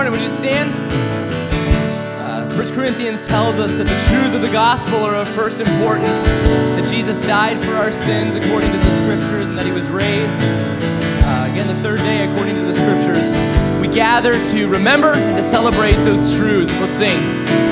morning. Would you stand? Uh, 1 Corinthians tells us that the truths of the gospel are of first importance, that Jesus died for our sins according to the scriptures, and that he was raised uh, again the third day according to the scriptures. We gather to remember and to celebrate those truths. Let's sing.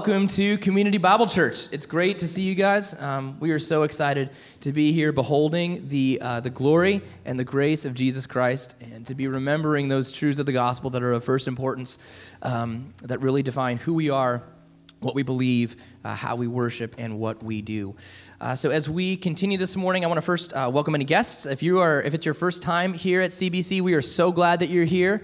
Welcome to Community Bible Church. It's great to see you guys. Um, we are so excited to be here, beholding the uh, the glory and the grace of Jesus Christ, and to be remembering those truths of the gospel that are of first importance, um, that really define who we are, what we believe, uh, how we worship, and what we do. Uh, so as we continue this morning, I want to first uh, welcome any guests. If you are, if it's your first time here at CBC, we are so glad that you're here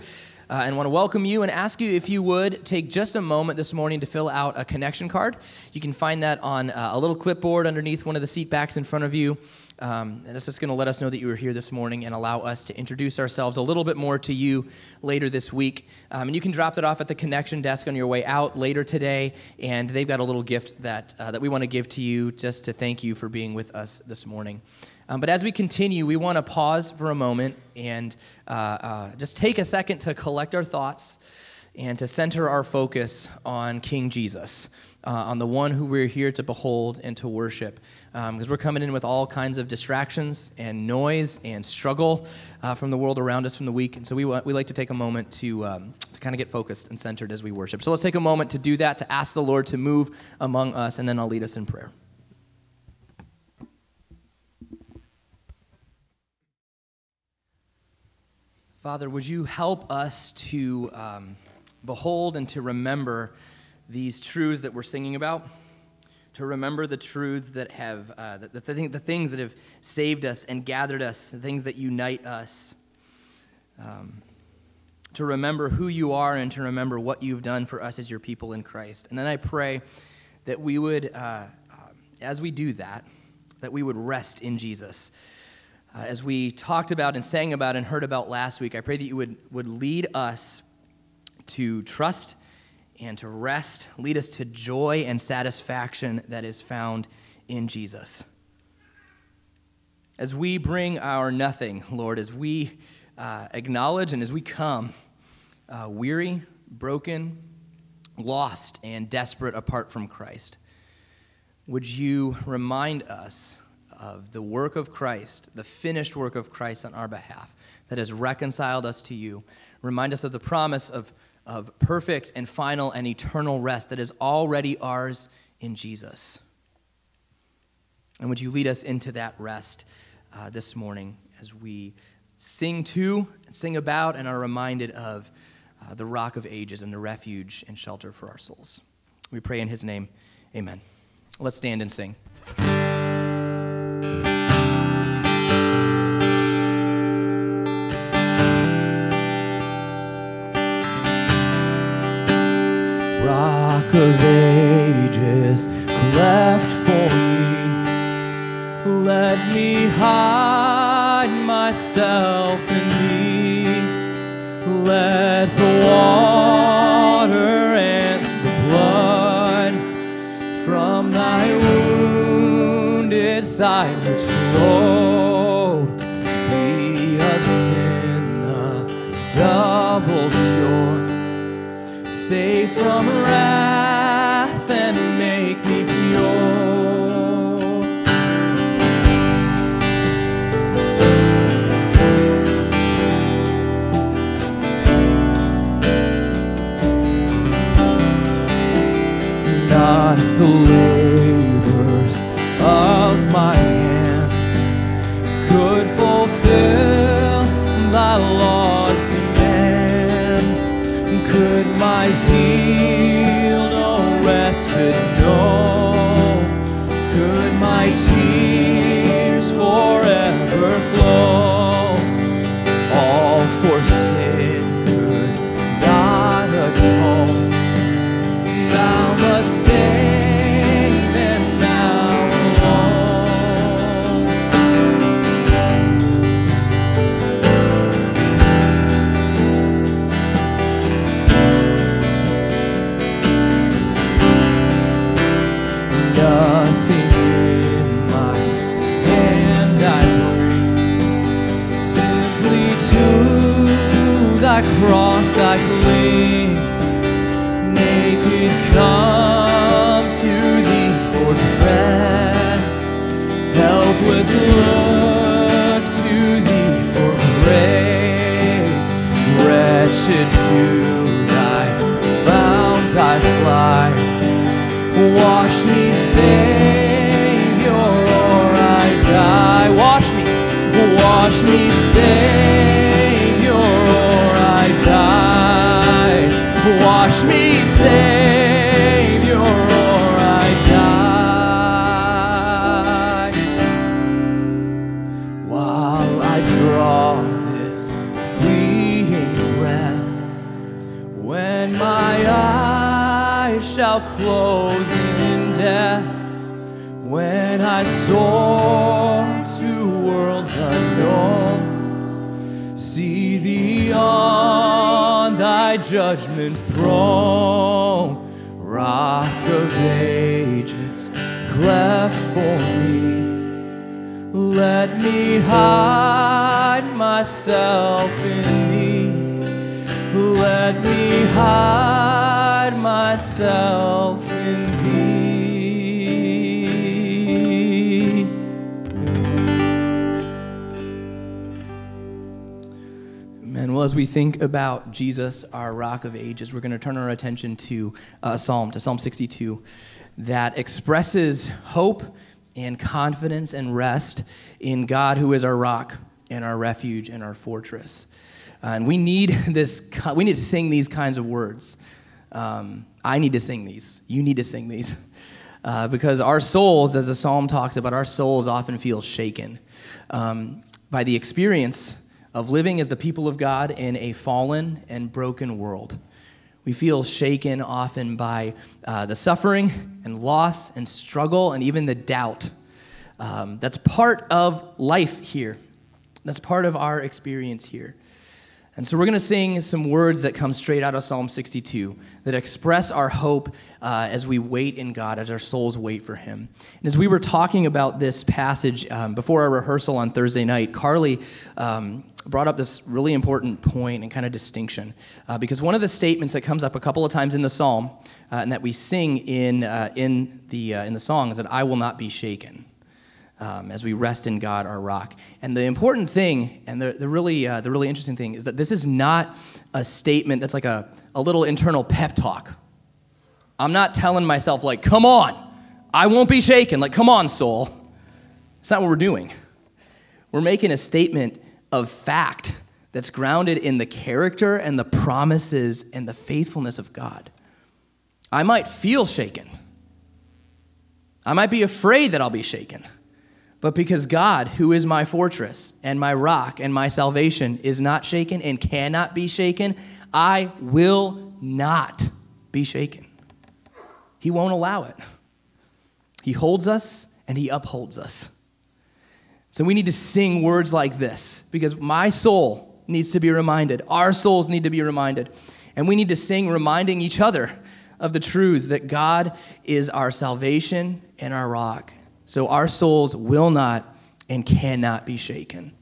uh, and want to welcome you and ask you if you would take just a moment this morning to fill out a connection card. You can find that on uh, a little clipboard underneath one of the seat backs in front of you. Um, and it's just going to let us know that you were here this morning and allow us to introduce ourselves a little bit more to you later this week. Um, and you can drop that off at the connection desk on your way out later today. And they've got a little gift that, uh, that we want to give to you just to thank you for being with us this morning. Um, but as we continue, we want to pause for a moment and uh, uh, just take a second to collect our thoughts and to center our focus on King Jesus, uh, on the one who we're here to behold and to worship. Because um, we're coming in with all kinds of distractions and noise and struggle uh, from the world around us from the week. And so we, we like to take a moment to, um, to kind of get focused and centered as we worship. So let's take a moment to do that, to ask the Lord to move among us, and then I'll lead us in prayer. Father, would you help us to um, behold and to remember these truths that we're singing about? To remember the truths that have, uh, the, the, the things that have saved us and gathered us, the things that unite us. Um, to remember who you are and to remember what you've done for us as your people in Christ. And then I pray that we would, uh, uh, as we do that, that we would rest in Jesus. Uh, as we talked about and sang about and heard about last week, I pray that you would, would lead us to trust and to rest, lead us to joy and satisfaction that is found in Jesus. As we bring our nothing, Lord, as we uh, acknowledge and as we come uh, weary, broken, lost, and desperate apart from Christ, would you remind us of the work of Christ, the finished work of Christ on our behalf that has reconciled us to you? Remind us of the promise of, of perfect and final and eternal rest that is already ours in Jesus. And would you lead us into that rest uh, this morning as we sing to, and sing about, and are reminded of uh, the rock of ages and the refuge and shelter for our souls. We pray in his name. Amen. Let's stand and sing. As we think about Jesus, our rock of ages, we're going to turn our attention to a psalm, to Psalm 62, that expresses hope and confidence and rest in God, who is our rock and our refuge and our fortress. Uh, and we need this, we need to sing these kinds of words. Um, I need to sing these. You need to sing these. Uh, because our souls, as the psalm talks about, our souls often feel shaken um, by the experience of living as the people of God in a fallen and broken world. We feel shaken often by uh, the suffering and loss and struggle and even the doubt. Um, that's part of life here. That's part of our experience here. And so we're going to sing some words that come straight out of Psalm 62 that express our hope uh, as we wait in God, as our souls wait for Him. And as we were talking about this passage um, before our rehearsal on Thursday night, Carly um, brought up this really important point and kind of distinction. Uh, because one of the statements that comes up a couple of times in the psalm uh, and that we sing in, uh, in, the, uh, in the song is that I will not be shaken um, as we rest in God, our rock. And the important thing, and the, the, really, uh, the really interesting thing, is that this is not a statement that's like a, a little internal pep talk. I'm not telling myself, like, come on, I won't be shaken. Like, come on, soul. It's not what we're doing. We're making a statement of fact that's grounded in the character and the promises and the faithfulness of God. I might feel shaken. I might be afraid that I'll be shaken. But because God, who is my fortress and my rock and my salvation, is not shaken and cannot be shaken, I will not be shaken. He won't allow it. He holds us and He upholds us. So we need to sing words like this because my soul needs to be reminded. Our souls need to be reminded. And we need to sing reminding each other of the truths that God is our salvation and our rock. So our souls will not and cannot be shaken.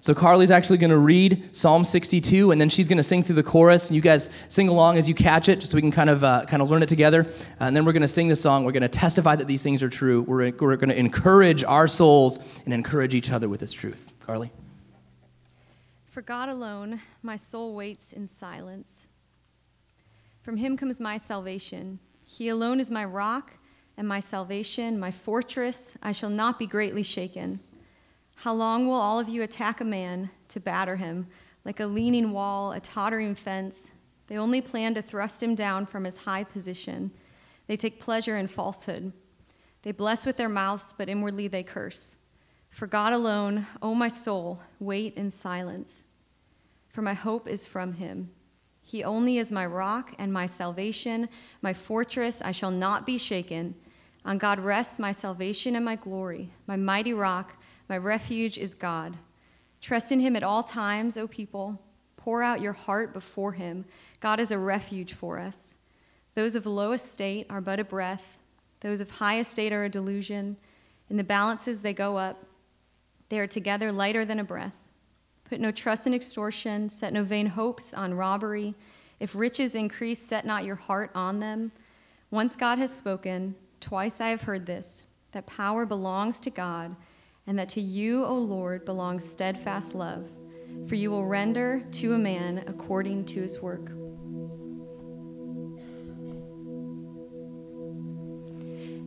So Carly's actually going to read Psalm 62, and then she's going to sing through the chorus. And you guys sing along as you catch it, just so we can kind of uh, kind of learn it together. and then we're going to sing the song. We're going to testify that these things are true. We're, we're going to encourage our souls and encourage each other with this truth. Carly. For God alone, my soul waits in silence. From him comes my salvation. He alone is my rock and my salvation, my fortress. I shall not be greatly shaken. How long will all of you attack a man to batter him, like a leaning wall, a tottering fence? They only plan to thrust him down from his high position. They take pleasure in falsehood. They bless with their mouths, but inwardly they curse. For God alone, O my soul, wait in silence, for my hope is from him. He only is my rock and my salvation, my fortress. I shall not be shaken. On God rests my salvation and my glory. My mighty rock, my refuge is God. Trust in him at all times, O people. Pour out your heart before him. God is a refuge for us. Those of low estate are but a breath, those of high estate are a delusion. In the balances they go up, they are together lighter than a breath. Put no trust in extortion, set no vain hopes on robbery. If riches increase, set not your heart on them. Once God has spoken, twice I have heard this that power belongs to God, and that to you, O Lord, belongs steadfast love, for you will render to a man according to his work.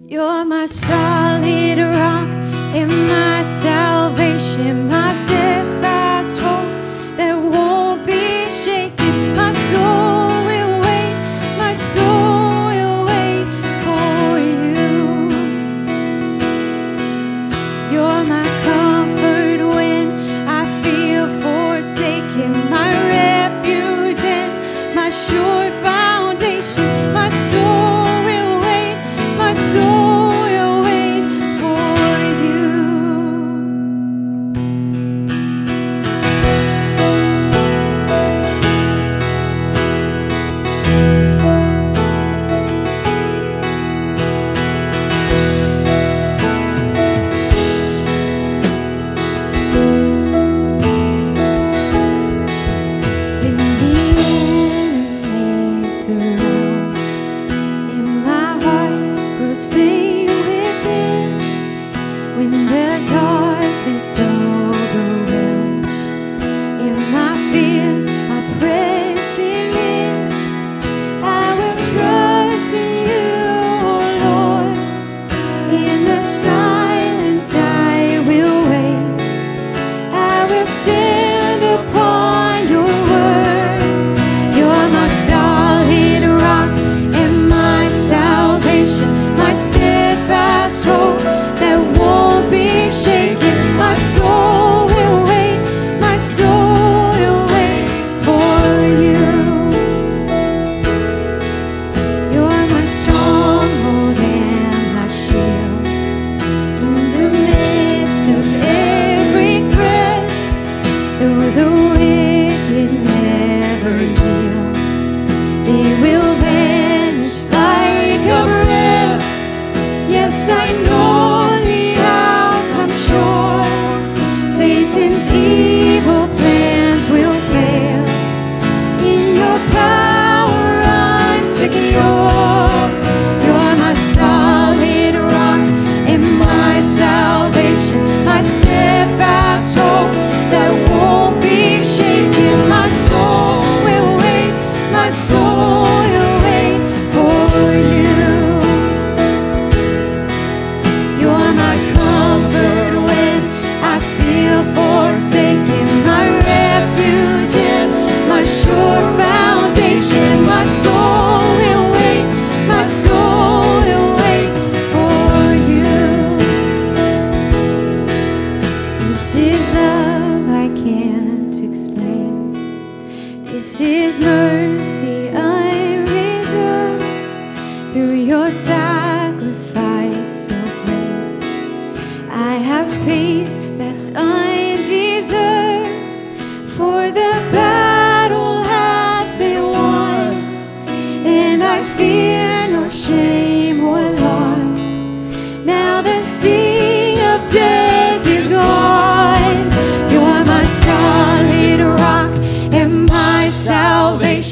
You're my solid rock and my salvation,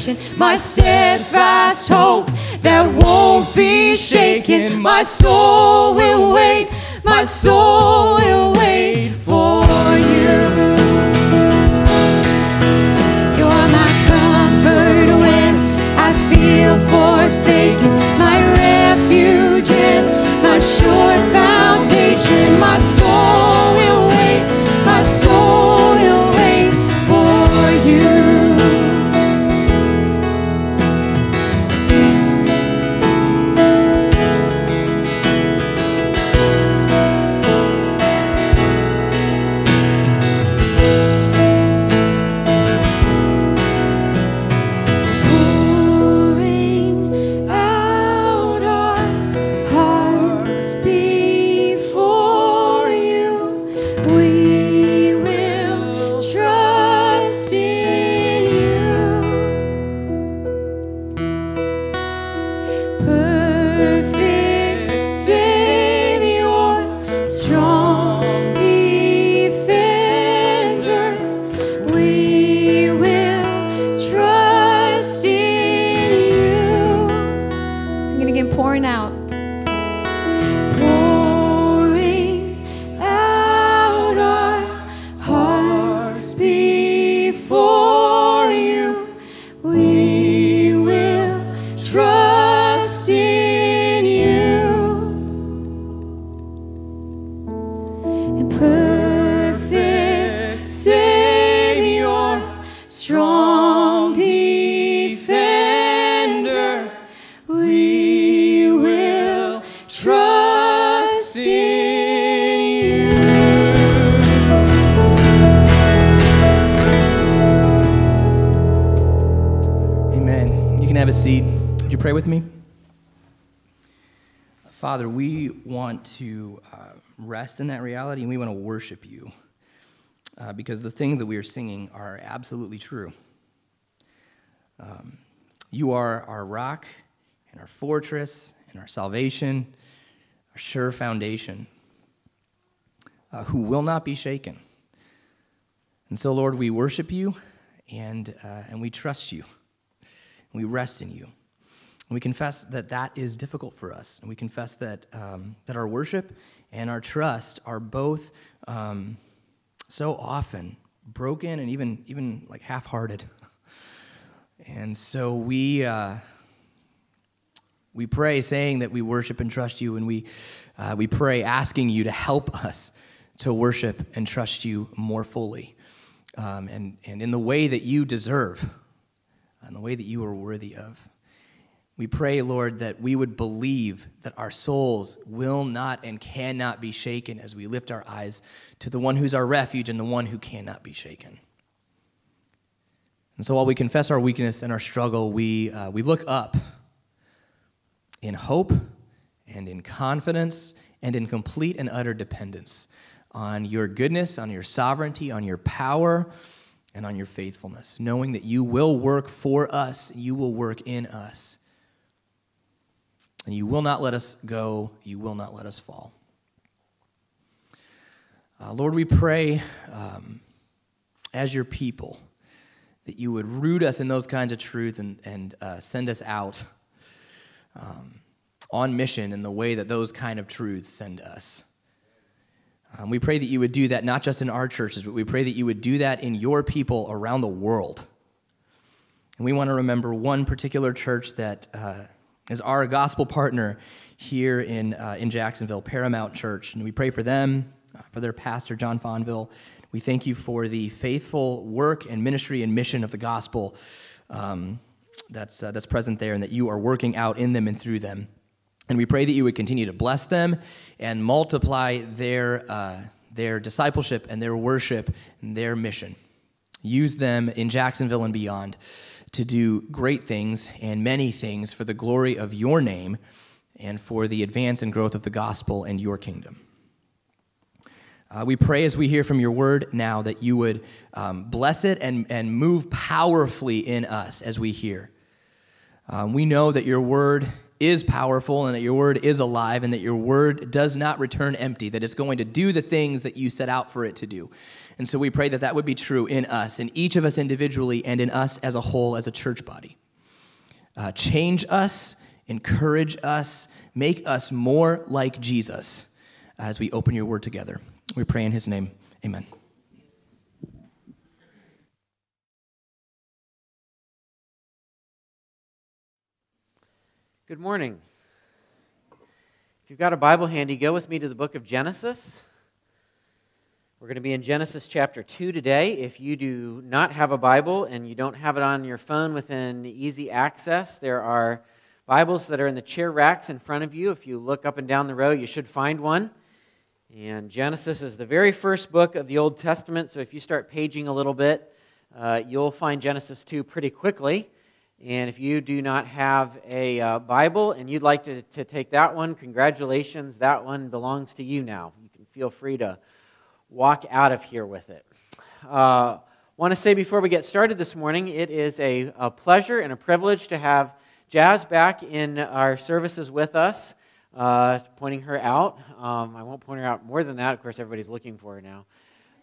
foundation, my steadfast hope that won't be shaken. My soul will wait, my soul will wait for you. You are my comfort when I feel forsaken, my refuge and my sure rest in that reality and we want to worship you uh, because the things that we are singing are absolutely true. Um, you are our rock and our fortress and our salvation, our sure foundation, uh, who will not be shaken. And so, Lord, we worship you and, uh, and we trust you. We rest in you. And we confess that that is difficult for us. And we confess that, um, that our worship and our trust are both um, so often broken and even, even like half hearted. And so we, uh, we pray saying that we worship and trust you, and we, uh, we pray asking you to help us to worship and trust you more fully um, and, and in the way that you deserve and the way that you are worthy of. We pray, Lord, that we would believe that our souls will not and cannot be shaken as we lift our eyes to the one who's our refuge and the one who cannot be shaken. And so while we confess our weakness and our struggle, we, uh, we look up in hope and in confidence and in complete and utter dependence on your goodness, on your sovereignty, on your power, and on your faithfulness, knowing that you will work for us, you will work in us. And you will not let us go, you will not let us fall. Uh, Lord, we pray um, as your people that you would root us in those kinds of truths and, and uh, send us out um, on mission in the way that those kind of truths send us. Um, we pray that you would do that not just in our churches, but we pray that you would do that in your people around the world. And we want to remember one particular church that uh, is our gospel partner here in, uh, in Jacksonville, Paramount Church. And we pray for them, uh, for their pastor, John Fonville. We thank you for the faithful work and ministry and mission of the gospel um, that's, uh, that's present there and that you are working out in them and through them. And we pray that you would continue to bless them and multiply their, uh, their discipleship and their worship and their mission. Use them in Jacksonville and beyond to do great things and many things for the glory of your name and for the advance and growth of the gospel and your kingdom. Uh, we pray as we hear from your word now that you would um, bless it and, and move powerfully in us as we hear. Um, we know that your word is powerful and that your word is alive and that your word does not return empty, that it's going to do the things that you set out for it to do. And so we pray that that would be true in us, in each of us individually, and in us as a whole, as a church body. Uh, change us, encourage us, make us more like Jesus as we open your word together. We pray in his name. Amen. Good morning. If you've got a Bible handy, go with me to the book of Genesis. We're going to be in Genesis chapter 2 today. If you do not have a Bible and you don't have it on your phone within easy access, there are Bibles that are in the chair racks in front of you. If you look up and down the row, you should find one. And Genesis is the very first book of the Old Testament, so if you start paging a little bit, uh, you'll find Genesis 2 pretty quickly. And if you do not have a uh, Bible and you'd like to, to take that one, congratulations. That one belongs to you now. You can feel free to walk out of here with it. Uh, want to say before we get started this morning, it is a, a pleasure and a privilege to have Jazz back in our services with us, uh, pointing her out. Um, I won't point her out more than that. Of course, everybody's looking for her now.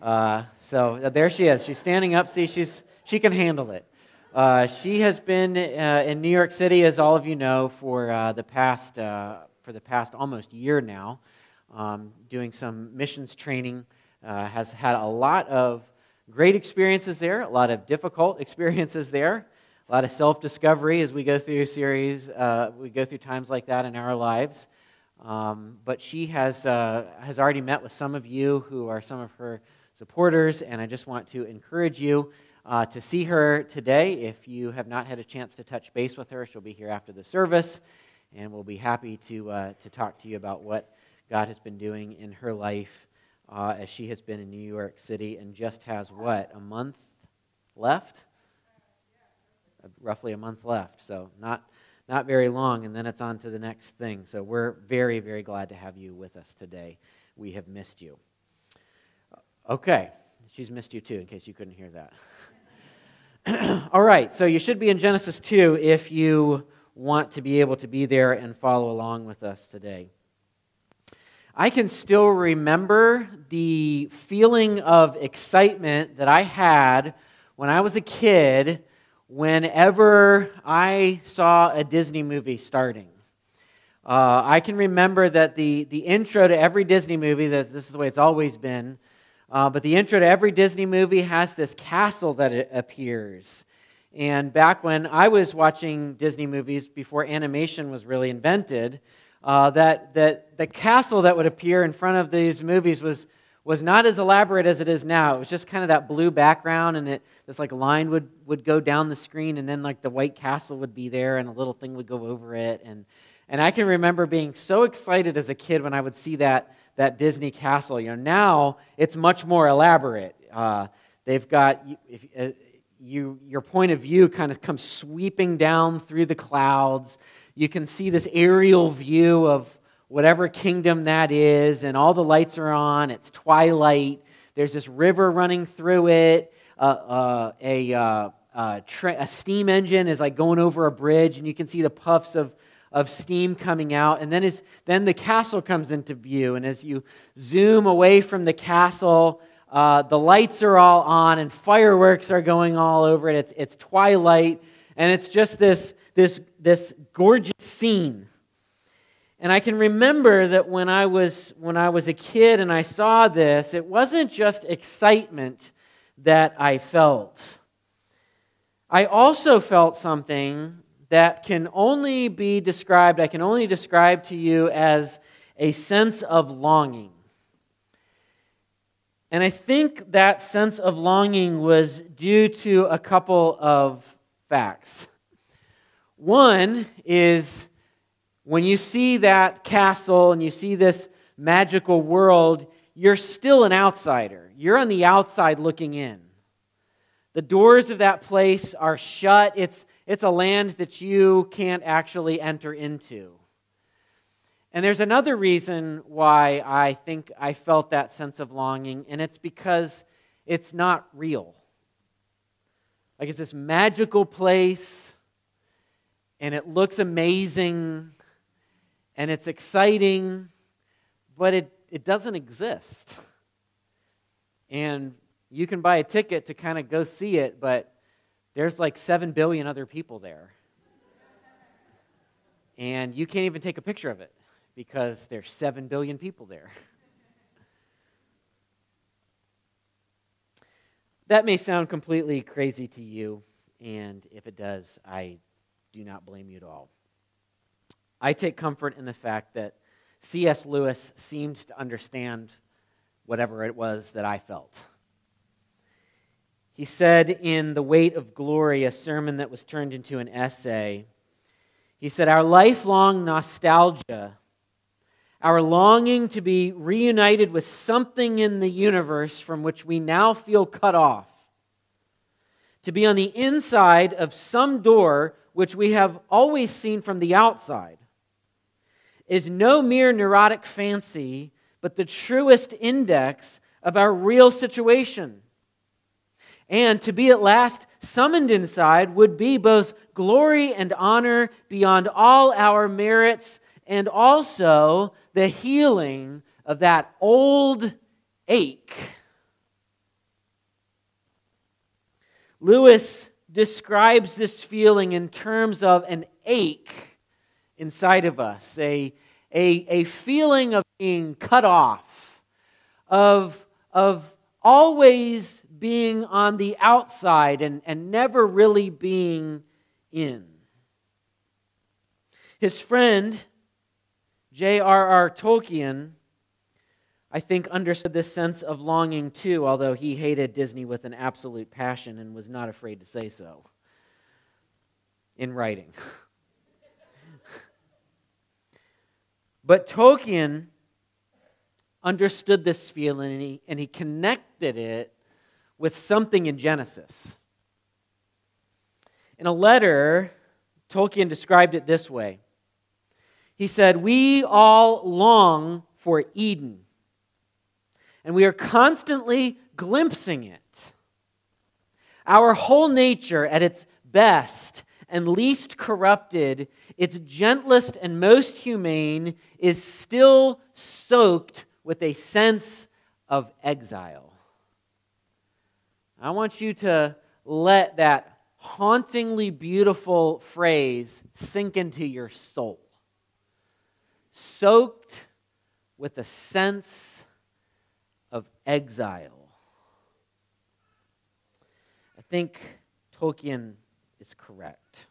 Uh, so there she is. She's standing up. See, she's, she can handle it. Uh, she has been uh, in New York City, as all of you know, for uh, the past uh, for the past almost year now, um, doing some missions training. Uh, has had a lot of great experiences there, a lot of difficult experiences there, a lot of self-discovery as we go through series. we go through times like that in our lives. Um, but she has has already met with some of you who are some of her supporters, and I just want to encourage you uh, to see her today. If you have not had a chance to touch base with her, she'll be here after the service, and we'll be happy to, uh, to talk to you about what God has been doing in her life uh, as she has been in New York City and just has what, a month left? Roughly a month left, so not, not very long, and then it's on to the next thing. So we're very, very glad to have you with us today. We have missed you. Okay, she's missed you too, in case you couldn't hear that. All right, so you should be in Genesis 2 if you want to be able to be there and follow along with us today. I can still remember the feeling of excitement that I had when I was a kid whenever I saw a Disney movie starting. Uh, I can remember that the, the intro to every Disney movie, that this is the way it's always been, uh, but the intro to every Disney movie has this castle that appears. And back when I was watching Disney movies before animation was really invented, uh, that, that the castle that would appear in front of these movies was, was not as elaborate as it is now. It was just kind of that blue background, and it, this like line would, would go down the screen, and then like the white castle would be there, and a little thing would go over it. And, and I can remember being so excited as a kid when I would see that that Disney castle. You know, now it's much more elaborate. Uh, they've got if, uh, you, your point of view kind of comes sweeping down through the clouds. You can see this aerial view of whatever kingdom that is, and all the lights are on. It's twilight. There's this river running through it. Uh, uh a, uh, tra- a steam engine is like going over a bridge, and you can see the puffs of of steam coming out. And then, as, then the castle comes into view. And as you zoom away from the castle, uh, the lights are all on and fireworks are going all over it. It's, it's twilight. And it's just this, this, this gorgeous scene. And I can remember that when I, was, when I was a kid and I saw this, it wasn't just excitement that I felt. I also felt something that can only be described, I can only describe to you as a sense of longing. And I think that sense of longing was due to a couple of facts. One is when you see that castle and you see this magical world, you're still an outsider. You're on the outside looking in. The doors of that place are shut. It's, it's a land that you can't actually enter into. And there's another reason why I think I felt that sense of longing, and it's because it's not real. Like it's this magical place, and it looks amazing, and it's exciting, but it, it doesn't exist. And you can buy a ticket to kind of go see it, but there's like 7 billion other people there. And you can't even take a picture of it because there's 7 billion people there. That may sound completely crazy to you, and if it does, I do not blame you at all. I take comfort in the fact that C.S. Lewis seemed to understand whatever it was that I felt. He said in The Weight of Glory, a sermon that was turned into an essay, he said, Our lifelong nostalgia, our longing to be reunited with something in the universe from which we now feel cut off, to be on the inside of some door which we have always seen from the outside, is no mere neurotic fancy, but the truest index of our real situation. And to be at last summoned inside would be both glory and honor beyond all our merits, and also the healing of that old ache. Lewis describes this feeling in terms of an ache inside of us, a, a, a feeling of being cut off, of, of always being on the outside and, and never really being in. His friend, J.R.R. Tolkien, I think understood this sense of longing too, although he hated Disney with an absolute passion and was not afraid to say so in writing. but Tolkien understood this feeling and he, and he connected it with something in Genesis. In a letter, Tolkien described it this way He said, We all long for Eden and we are constantly glimpsing it. Our whole nature, at its best and least corrupted, its gentlest and most humane, is still soaked with a sense of exile. I want you to let that hauntingly beautiful phrase sink into your soul. Soaked with a sense of exile. I think Tolkien is correct.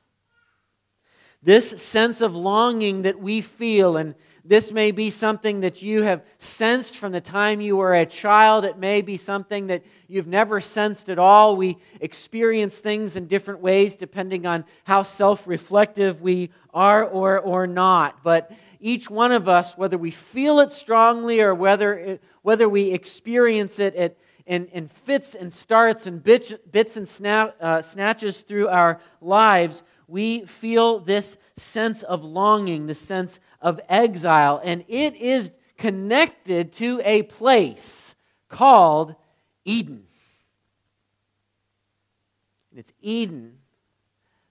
This sense of longing that we feel, and this may be something that you have sensed from the time you were a child. It may be something that you've never sensed at all. We experience things in different ways depending on how self reflective we are or, or not. But each one of us, whether we feel it strongly or whether, it, whether we experience it in, in fits and starts and bits, bits and snap, uh, snatches through our lives, we feel this sense of longing, this sense of exile, and it is connected to a place called Eden. And it's Eden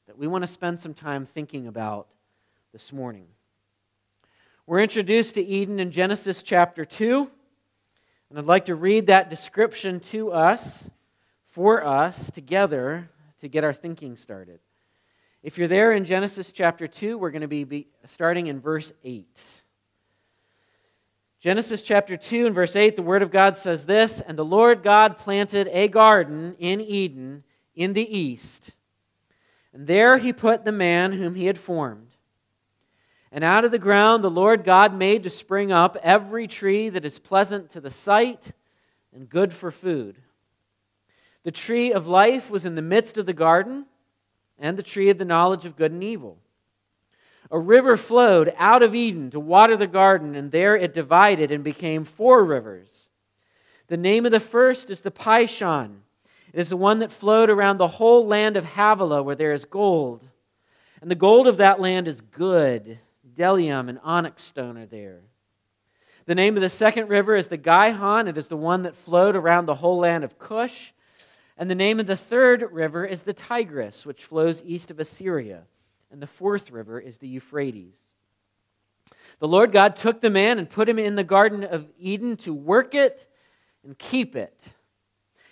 that we want to spend some time thinking about this morning. We're introduced to Eden in Genesis chapter 2. And I'd like to read that description to us, for us, together, to get our thinking started. If you're there in Genesis chapter 2, we're going to be starting in verse 8. Genesis chapter 2 and verse 8, the Word of God says this And the Lord God planted a garden in Eden in the east, and there he put the man whom he had formed. And out of the ground the Lord God made to spring up every tree that is pleasant to the sight and good for food. The tree of life was in the midst of the garden, and the tree of the knowledge of good and evil. A river flowed out of Eden to water the garden, and there it divided and became four rivers. The name of the first is the Pishon. It is the one that flowed around the whole land of Havilah, where there is gold. And the gold of that land is good. Bdellium and onyx stone are there. The name of the second river is the Gihon. It is the one that flowed around the whole land of Cush. And the name of the third river is the Tigris, which flows east of Assyria. And the fourth river is the Euphrates. The Lord God took the man and put him in the Garden of Eden to work it and keep it.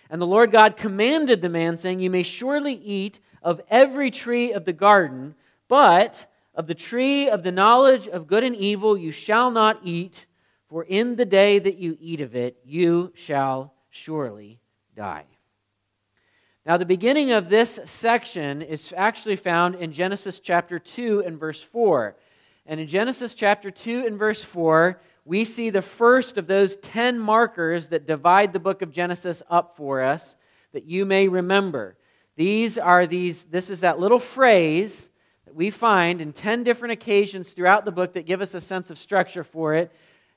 And the Lord God commanded the man, saying, You may surely eat of every tree of the garden, but of the tree of the knowledge of good and evil you shall not eat, for in the day that you eat of it, you shall surely die. Now, the beginning of this section is actually found in Genesis chapter 2 and verse 4. And in Genesis chapter 2 and verse 4, we see the first of those 10 markers that divide the book of Genesis up for us that you may remember. These are these, this is that little phrase that we find in 10 different occasions throughout the book that give us a sense of structure for it.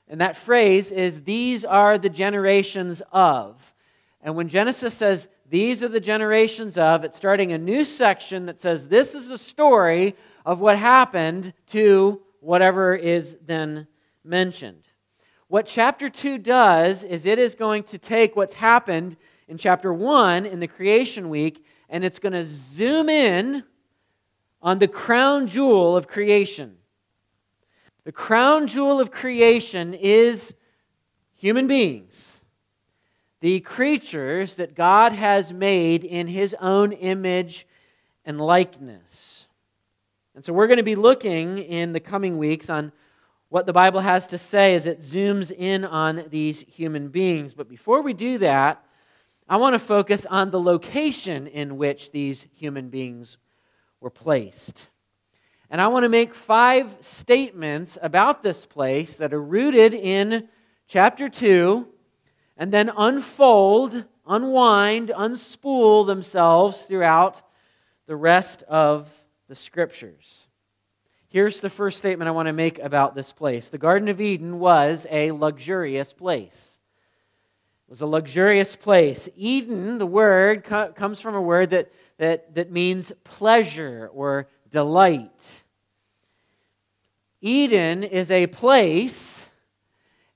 And that phrase is, These are the generations of. And when Genesis says, These are the generations of, it's starting a new section that says, This is the story of what happened to whatever is then mentioned. What chapter 2 does is it is going to take what's happened in chapter 1 in the creation week and it's going to zoom in on the crown jewel of creation. The crown jewel of creation is human beings, the creatures that God has made in his own image and likeness. And so we're going to be looking in the coming weeks on what the Bible has to say as it zooms in on these human beings. But before we do that, I want to focus on the location in which these human beings were placed. And I want to make five statements about this place that are rooted in chapter 2 and then unfold, unwind, unspool themselves throughout the rest of the scriptures. Here's the first statement I want to make about this place The Garden of Eden was a luxurious place. It was a luxurious place. Eden, the word, co- comes from a word that, that, that means pleasure or delight. Eden is a place,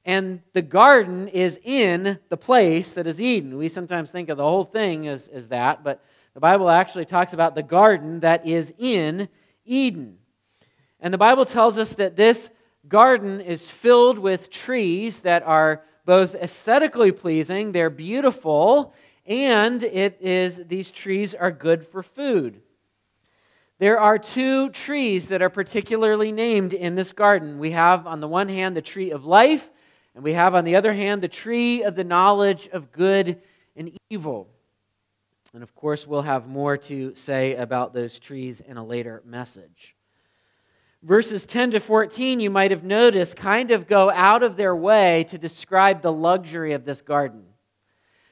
and the garden is in the place that is Eden. We sometimes think of the whole thing as, as that, but the Bible actually talks about the garden that is in Eden. And the Bible tells us that this garden is filled with trees that are both aesthetically pleasing, they're beautiful, and it is these trees are good for food. There are two trees that are particularly named in this garden. We have on the one hand the tree of life, and we have on the other hand the tree of the knowledge of good and evil. And of course, we'll have more to say about those trees in a later message. Verses 10 to 14, you might have noticed, kind of go out of their way to describe the luxury of this garden.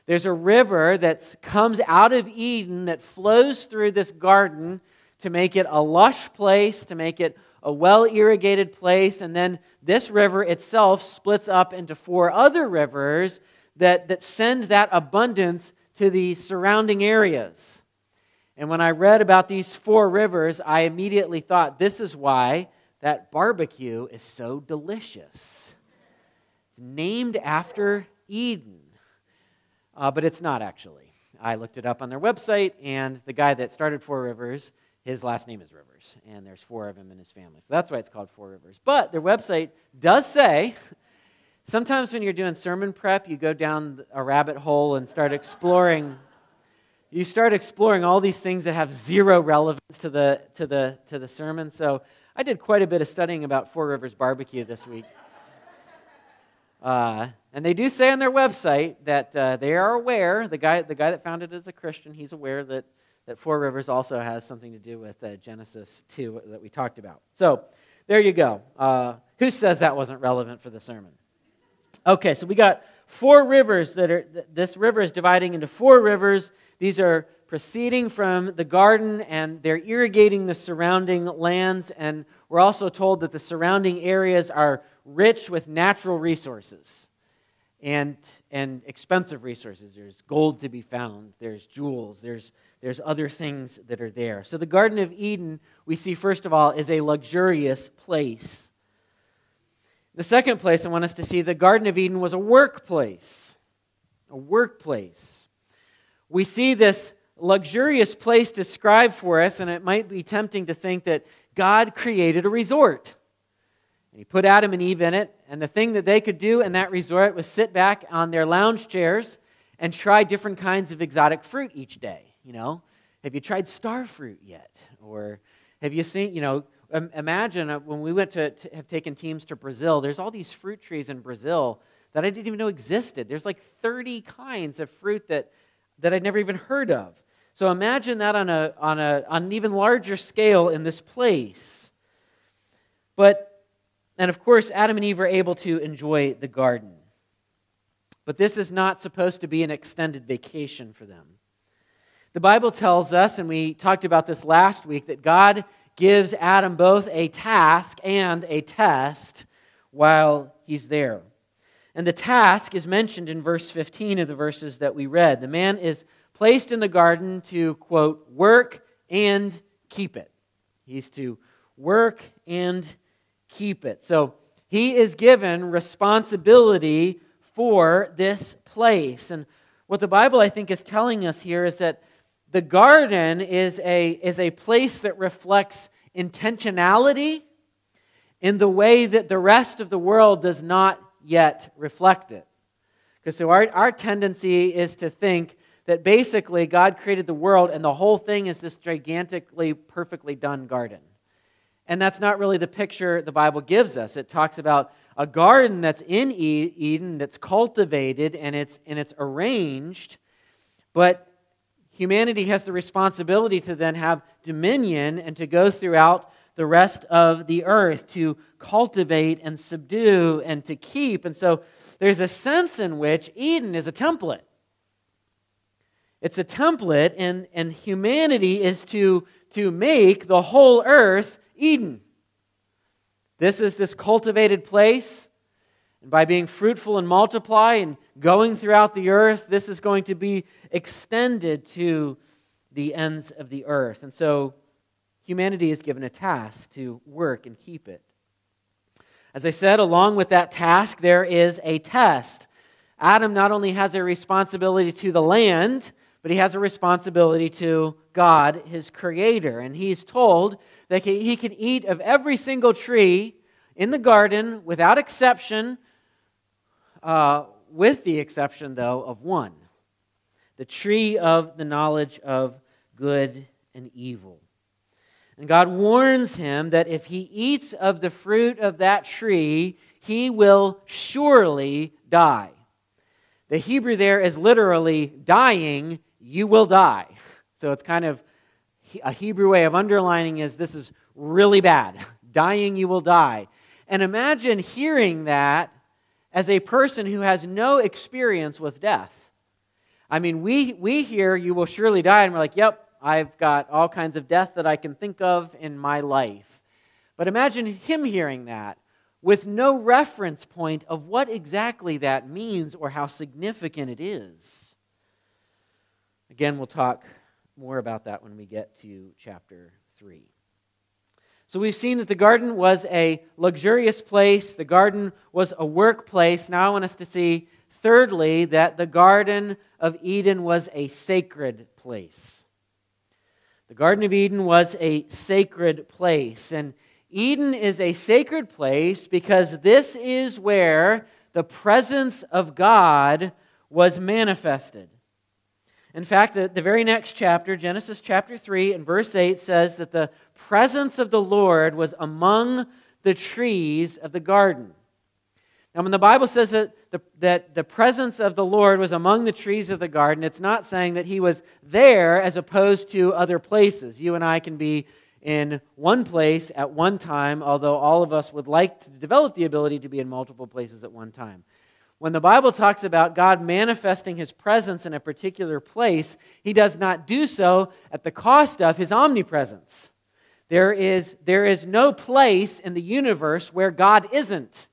There's a river that comes out of Eden that flows through this garden to make it a lush place, to make it a well irrigated place. And then this river itself splits up into four other rivers that, that send that abundance to the surrounding areas. And when I read about these four rivers, I immediately thought this is why that barbecue is so delicious. It's named after Eden. Uh, but it's not actually. I looked it up on their website, and the guy that started Four Rivers, his last name is Rivers, and there's four of him in his family. So that's why it's called Four Rivers. But their website does say Sometimes when you're doing sermon prep, you go down a rabbit hole and start exploring. You start exploring all these things that have zero relevance to the, to the, to the sermon. So I did quite a bit of studying about Four Rivers Barbecue this week. Uh, and they do say on their website that uh, they are aware, the guy, the guy that founded it is a Christian, he's aware that, that Four Rivers also has something to do with uh, Genesis 2 that we talked about. So there you go. Uh, who says that wasn't relevant for the sermon? Okay, so we got four rivers that are, this river is dividing into four rivers. These are proceeding from the garden and they're irrigating the surrounding lands. And we're also told that the surrounding areas are rich with natural resources and, and expensive resources. There's gold to be found, there's jewels, there's, there's other things that are there. So the Garden of Eden, we see, first of all, is a luxurious place. The second place I want us to see the Garden of Eden was a workplace. A workplace. We see this luxurious place described for us, and it might be tempting to think that God created a resort. And he put Adam and Eve in it, and the thing that they could do in that resort was sit back on their lounge chairs and try different kinds of exotic fruit each day. You know, have you tried star fruit yet? Or have you seen, you know, imagine uh, when we went to, to have taken teams to Brazil, there's all these fruit trees in Brazil that I didn't even know existed. There's like 30 kinds of fruit that, that I'd never even heard of. So imagine that on, a, on, a, on an even larger scale in this place. But and of course, Adam and Eve are able to enjoy the garden. But this is not supposed to be an extended vacation for them. The Bible tells us, and we talked about this last week, that God gives Adam both a task and a test while he's there. And the task is mentioned in verse 15 of the verses that we read. The man is placed in the garden to, quote, work and keep it. He's to work and keep it. So he is given responsibility for this place. And what the Bible, I think, is telling us here is that the garden is a, is a place that reflects intentionality in the way that the rest of the world does not yet reflect it. Because so our, our tendency is to think that basically God created the world and the whole thing is this gigantically, perfectly done garden. And that's not really the picture the Bible gives us. It talks about a garden that's in Eden, that's cultivated and it's, and it's arranged, but humanity has the responsibility to then have dominion and to go throughout the rest of the earth to cultivate and subdue and to keep. And so there's a sense in which Eden is a template. It's a template, and, and humanity is to, to make the whole earth Eden. This is this cultivated place. And by being fruitful and multiply and going throughout the earth, this is going to be extended to the ends of the earth. And so humanity is given a task to work and keep it. As I said, along with that task, there is a test. Adam not only has a responsibility to the land, but he has a responsibility to God, his creator. And he's told that he can eat of every single tree in the garden without exception, uh, with the exception, though, of one the tree of the knowledge of good and evil. And God warns him that if he eats of the fruit of that tree, he will surely die. The Hebrew there is literally dying you will die. So it's kind of a Hebrew way of underlining is this is really bad. Dying, you will die. And imagine hearing that as a person who has no experience with death. I mean, we, we hear you will surely die, and we're like, yep, I've got all kinds of death that I can think of in my life. But imagine him hearing that with no reference point of what exactly that means or how significant it is. Again, we'll talk more about that when we get to chapter 3. So we've seen that the garden was a luxurious place, the garden was a workplace. Now I want us to see, thirdly, that the Garden of Eden was a sacred place. The Garden of Eden was a sacred place. And Eden is a sacred place because this is where the presence of God was manifested. In fact, the, the very next chapter, Genesis chapter 3 and verse 8, says that the presence of the Lord was among the trees of the garden. Now, when the Bible says that the, that the presence of the Lord was among the trees of the garden, it's not saying that he was there as opposed to other places. You and I can be in one place at one time, although all of us would like to develop the ability to be in multiple places at one time. When the Bible talks about God manifesting his presence in a particular place, he does not do so at the cost of his omnipresence. There is, there is no place in the universe where God isn't.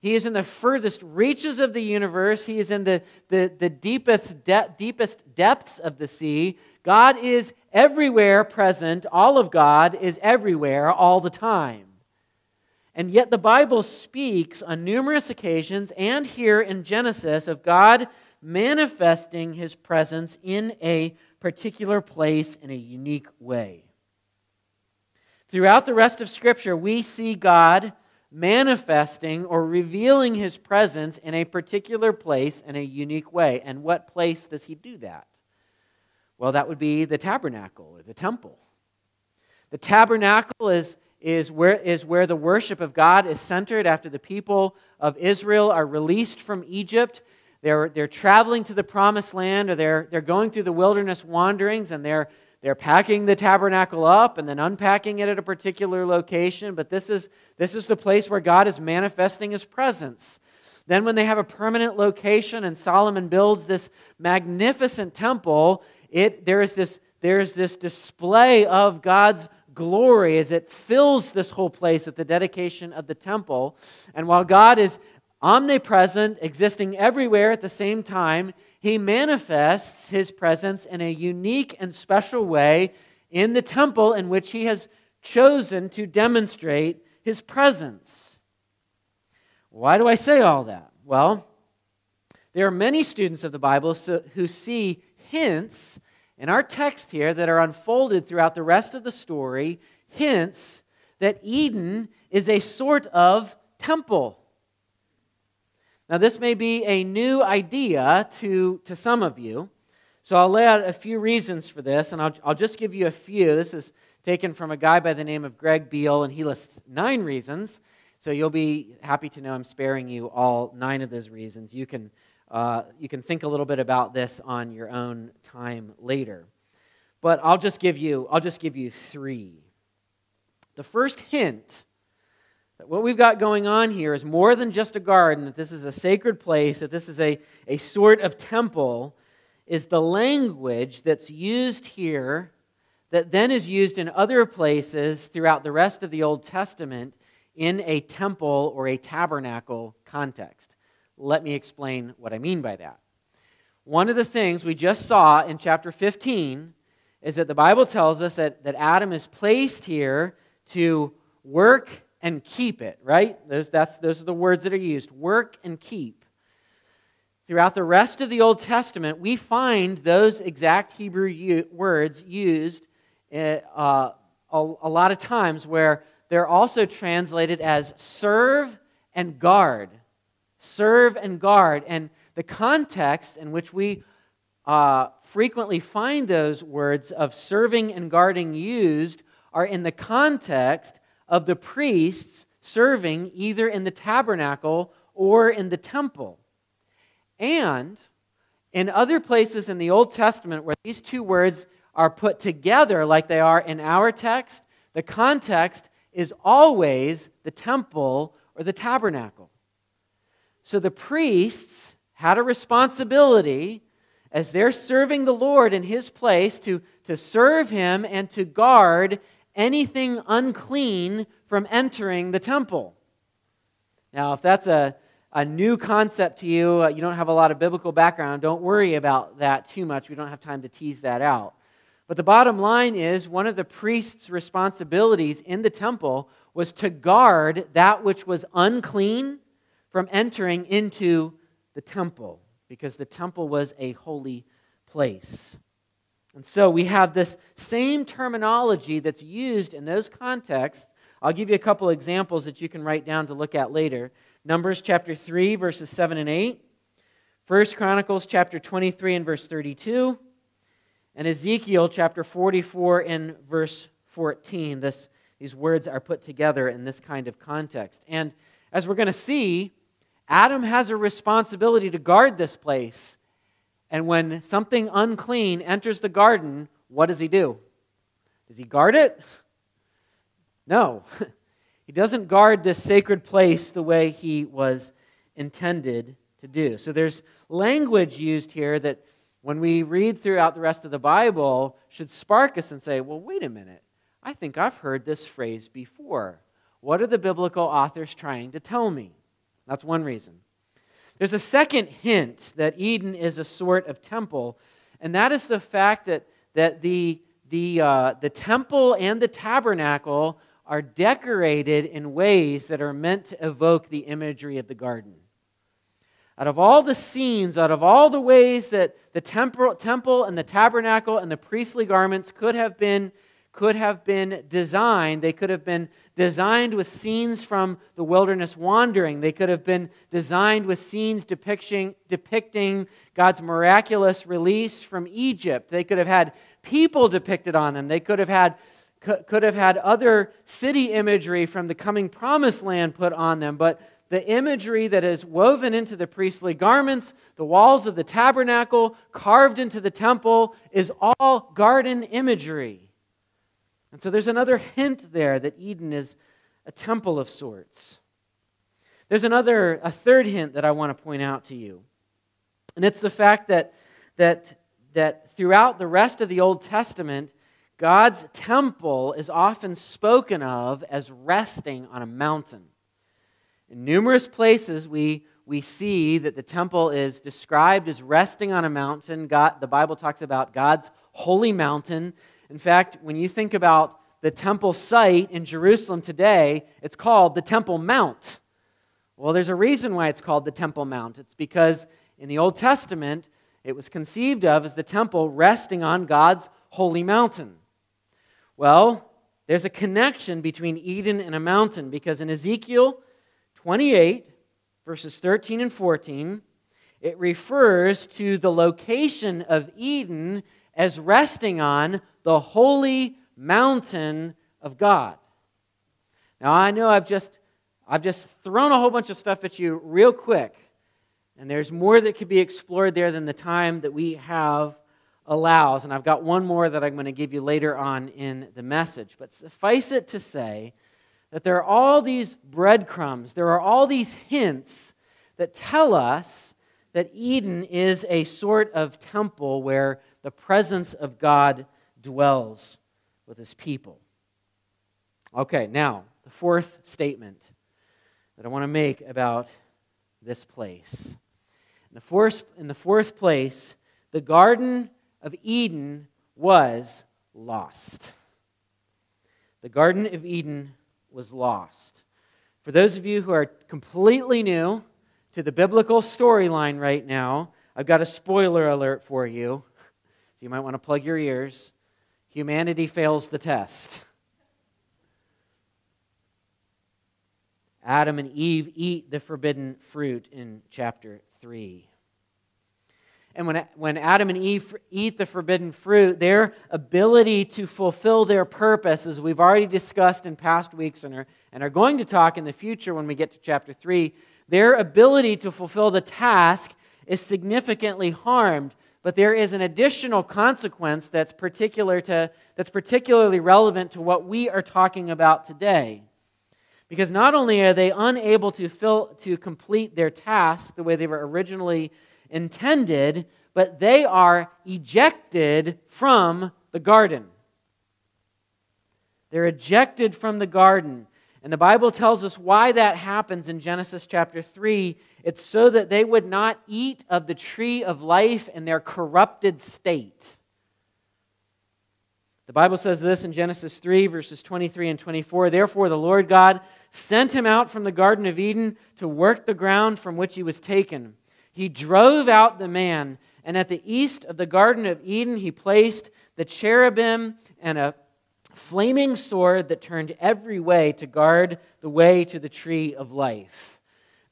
He is in the furthest reaches of the universe. He is in the, the, the deepest, de- deepest depths of the sea. God is everywhere present. All of God is everywhere all the time. And yet, the Bible speaks on numerous occasions and here in Genesis of God manifesting his presence in a particular place in a unique way. Throughout the rest of Scripture, we see God manifesting or revealing his presence in a particular place in a unique way. And what place does he do that? Well, that would be the tabernacle or the temple. The tabernacle is, is, where, is where the worship of God is centered after the people of Israel are released from Egypt. They're, they're traveling to the promised land or they're, they're going through the wilderness wanderings and they're they're packing the tabernacle up and then unpacking it at a particular location, but this is, this is the place where God is manifesting his presence. Then, when they have a permanent location and Solomon builds this magnificent temple, it, there is this, there's this display of God's glory as it fills this whole place at the dedication of the temple. And while God is omnipresent, existing everywhere at the same time, he manifests his presence in a unique and special way in the temple in which he has chosen to demonstrate his presence. Why do I say all that? Well, there are many students of the Bible who see hints in our text here that are unfolded throughout the rest of the story, hints that Eden is a sort of temple. Now, this may be a new idea to, to some of you. So I'll lay out a few reasons for this, and I'll, I'll just give you a few. This is taken from a guy by the name of Greg Beale, and he lists nine reasons. So you'll be happy to know I'm sparing you all nine of those reasons. You can, uh, you can think a little bit about this on your own time later. But I'll just give you, I'll just give you three. The first hint that what we've got going on here is more than just a garden, that this is a sacred place, that this is a, a sort of temple, is the language that's used here that then is used in other places throughout the rest of the Old Testament in a temple or a tabernacle context. Let me explain what I mean by that. One of the things we just saw in chapter 15 is that the Bible tells us that, that Adam is placed here to work and keep it, right? Those, that's, those are the words that are used work and keep. Throughout the rest of the Old Testament, we find those exact Hebrew u- words used uh, uh, a, a lot of times where they're also translated as serve and guard. Serve and guard. And the context in which we uh, frequently find those words of serving and guarding used are in the context of the priests serving either in the tabernacle or in the temple. And in other places in the Old Testament where these two words are put together like they are in our text, the context is always the temple or the tabernacle. So the priests had a responsibility as they're serving the Lord in his place to, to serve him and to guard anything unclean from entering the temple. Now, if that's a, a new concept to you, uh, you don't have a lot of biblical background, don't worry about that too much. We don't have time to tease that out. But the bottom line is one of the priest's responsibilities in the temple was to guard that which was unclean from entering into the temple, because the temple was a holy place. And so we have this same terminology that's used in those contexts. I'll give you a couple examples that you can write down to look at later. Numbers chapter 3, verses 7 and 8. 1 Chronicles chapter 23 and verse 32. And Ezekiel chapter 44 and verse 14. This, these words are put together in this kind of context. And as we're going to see, Adam has a responsibility to guard this place and when something unclean enters the garden, what does he do? Does he guard it? No. he doesn't guard this sacred place the way he was intended to do. So there's language used here that when we read throughout the rest of the Bible should spark us and say, well, wait a minute. I think I've heard this phrase before. What are the biblical authors trying to tell me? That's one reason. There's a second hint that Eden is a sort of temple, and that is the fact that, that the, the, uh, the temple and the tabernacle are decorated in ways that are meant to evoke the imagery of the garden. Out of all the scenes, out of all the ways that the temple, temple and the tabernacle and the priestly garments could have been could have been designed. They could have been designed with scenes from the wilderness wandering. They could have been designed with scenes depicting, depicting God's miraculous release from Egypt. They could have had people depicted on them. They could have had could have had other city imagery from the coming promised land put on them, but the imagery that is woven into the priestly garments, the walls of the tabernacle, carved into the temple, is all garden imagery. And so there's another hint there that Eden is a temple of sorts. There's another, a third hint that I want to point out to you. And it's the fact that, that, that throughout the rest of the Old Testament, God's temple is often spoken of as resting on a mountain. In numerous places, we, we see that the temple is described as resting on a mountain. God, the Bible talks about God's holy mountain. In fact, when you think about the temple site in Jerusalem today, it's called the Temple Mount. Well, there's a reason why it's called the Temple Mount. It's because in the Old Testament, it was conceived of as the temple resting on God's holy mountain. Well, there's a connection between Eden and a mountain because in Ezekiel 28, verses 13 and 14, it refers to the location of Eden as resting on the holy mountain of God. Now, I know I've just, I've just thrown a whole bunch of stuff at you real quick, and there's more that could be explored there than the time that we have allows. And I've got one more that I'm going to give you later on in the message. But suffice it to say that there are all these breadcrumbs, there are all these hints that tell us that Eden is a sort of temple where the presence of God dwells with his people. Okay, now, the fourth statement that I want to make about this place. In the fourth, in the fourth place, the Garden of Eden was lost. The Garden of Eden was lost. For those of you who are completely new to the biblical storyline right now, I've got a spoiler alert for you. So you might want to plug your ears. Humanity fails the test. Adam and Eve eat the forbidden fruit in chapter 3. And when, when Adam and Eve eat the forbidden fruit, their ability to fulfill their purpose, as we've already discussed in past weeks and are, and are going to talk in the future when we get to chapter 3, their ability to fulfill the task is significantly harmed. But there is an additional consequence that's, particular to, that's particularly relevant to what we are talking about today. Because not only are they unable to, fill, to complete their task the way they were originally intended, but they are ejected from the garden. They're ejected from the garden. And the Bible tells us why that happens in Genesis chapter 3. It's so that they would not eat of the tree of life in their corrupted state. The Bible says this in Genesis 3, verses 23 and 24. Therefore, the Lord God sent him out from the Garden of Eden to work the ground from which he was taken. He drove out the man, and at the east of the Garden of Eden, he placed the cherubim and a flaming sword that turned every way to guard the way to the tree of life.